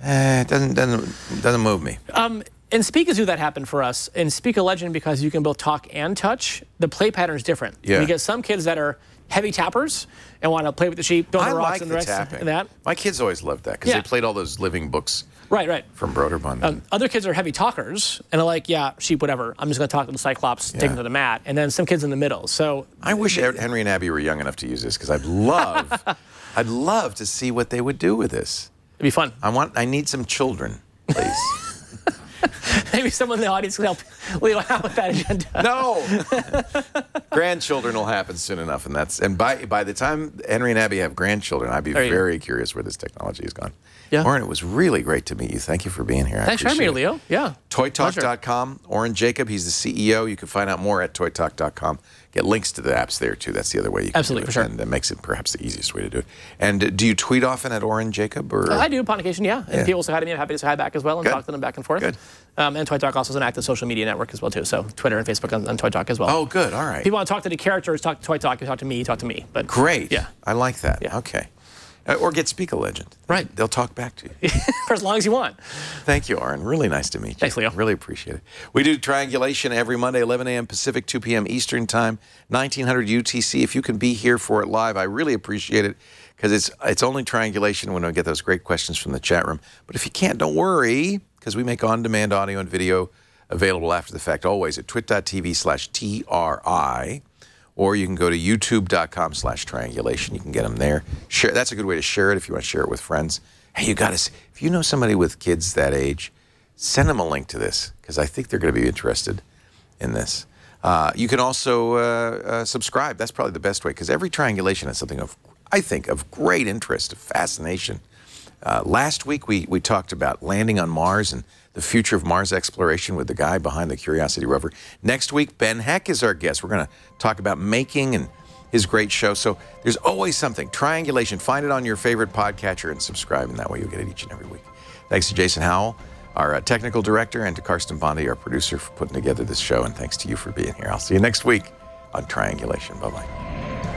eh, it doesn't doesn't doesn't move me.
Um, in SpeakaZoo that happened for us. In SpeakaLegend, because you can both talk and touch, the play pattern is different.
Yeah.
We get some kids that are heavy tappers and want to play with the sheep, throw
I
the rocks
like
and
the
the rest
tapping.
and that.
My kids always loved that because
Yeah.
they played all those living books
Right, right.
from Broderbund.
Um, other kids are heavy talkers and are like, yeah, sheep, whatever. I'm just going to talk to the Cyclops, take
Yeah.
them to the mat. And then some kids in the middle. So
I wish Henry and Abby were young enough to use this because I'd love, [laughs] I'd love to see what they would do with this.
it'd be fun.
I want, I need some children, please. [laughs]
Maybe someone in the audience can help Leo out with that agenda.
no, [laughs] grandchildren will happen soon enough, and that's and by by the time Henry and Abby have grandchildren, I'd be
There you go.
very curious where this technology has gone.
Yeah.
Oren, it was really great to meet you. Thank you for being here.
Thanks for having me. Leo. Yeah.
ToyTalk.com. Oren Jacob, he's the CEO. You can find out more at ToyTalk.com. Get links to the apps there too. That's the other way you can
Absolutely,
do it,
for sure.
and that makes it perhaps the easiest way to do it. And uh, do you tweet often at Oren Jacob or?
I do upon occasion, yeah. And
Yeah.
people say hi to me. I'm happy to say hi back as well and
Good.
talk to them back and forth.
Good.
Um, and ToyTalk also is an active social media network as well too. So Twitter and Facebook on, on ToyTalk as well.
Oh, good. All right.
People want to talk to the characters, talk to ToyTalk, you talk to me, you talk to me. But
Great.
Yeah.
I like that.
Yeah.
Okay. Uh, or get SpeakaLegend.
Right.
They'll talk back to you. [laughs]
for as long as you want.
Thank you, Oren. Really nice to meet you.
Thanks, Leo.
Really appreciate it. We do triangulation every Monday, 11 a.m. Pacific, 2 p.m. Eastern Time, 1900 UTC. If you can be here for it live, I really appreciate it because it's it's only triangulation when I get those great questions from the chat room. But if you can't, don't worry because we make on-demand audio and video available after the fact always at twit.tv slash TRI or you can go to youtube.com slash triangulation. You can get them there. Share. That's a good way to share it if you want to share it with friends. Hey, you got to, if you know somebody with kids that age, send them a link to this because I think they're going to be interested in this. Uh, you can also uh, uh, subscribe. That's probably the best way because every triangulation has something of, I think, of great interest, of fascination. Uh, last week we, we talked about landing on Mars and the future of Mars exploration with the guy behind the Curiosity rover. Next week, Ben Heck is our guest. We're going to talk about making and his great show. So there's always something. Triangulation. Find it on your favorite podcatcher and subscribe, and that way you'll get it each and every week. Thanks to Jason Howell, our uh, technical director, and to Karsten Bondy, our producer, for putting together this show. And thanks to you for being here. I'll see you next week on Triangulation. Bye bye.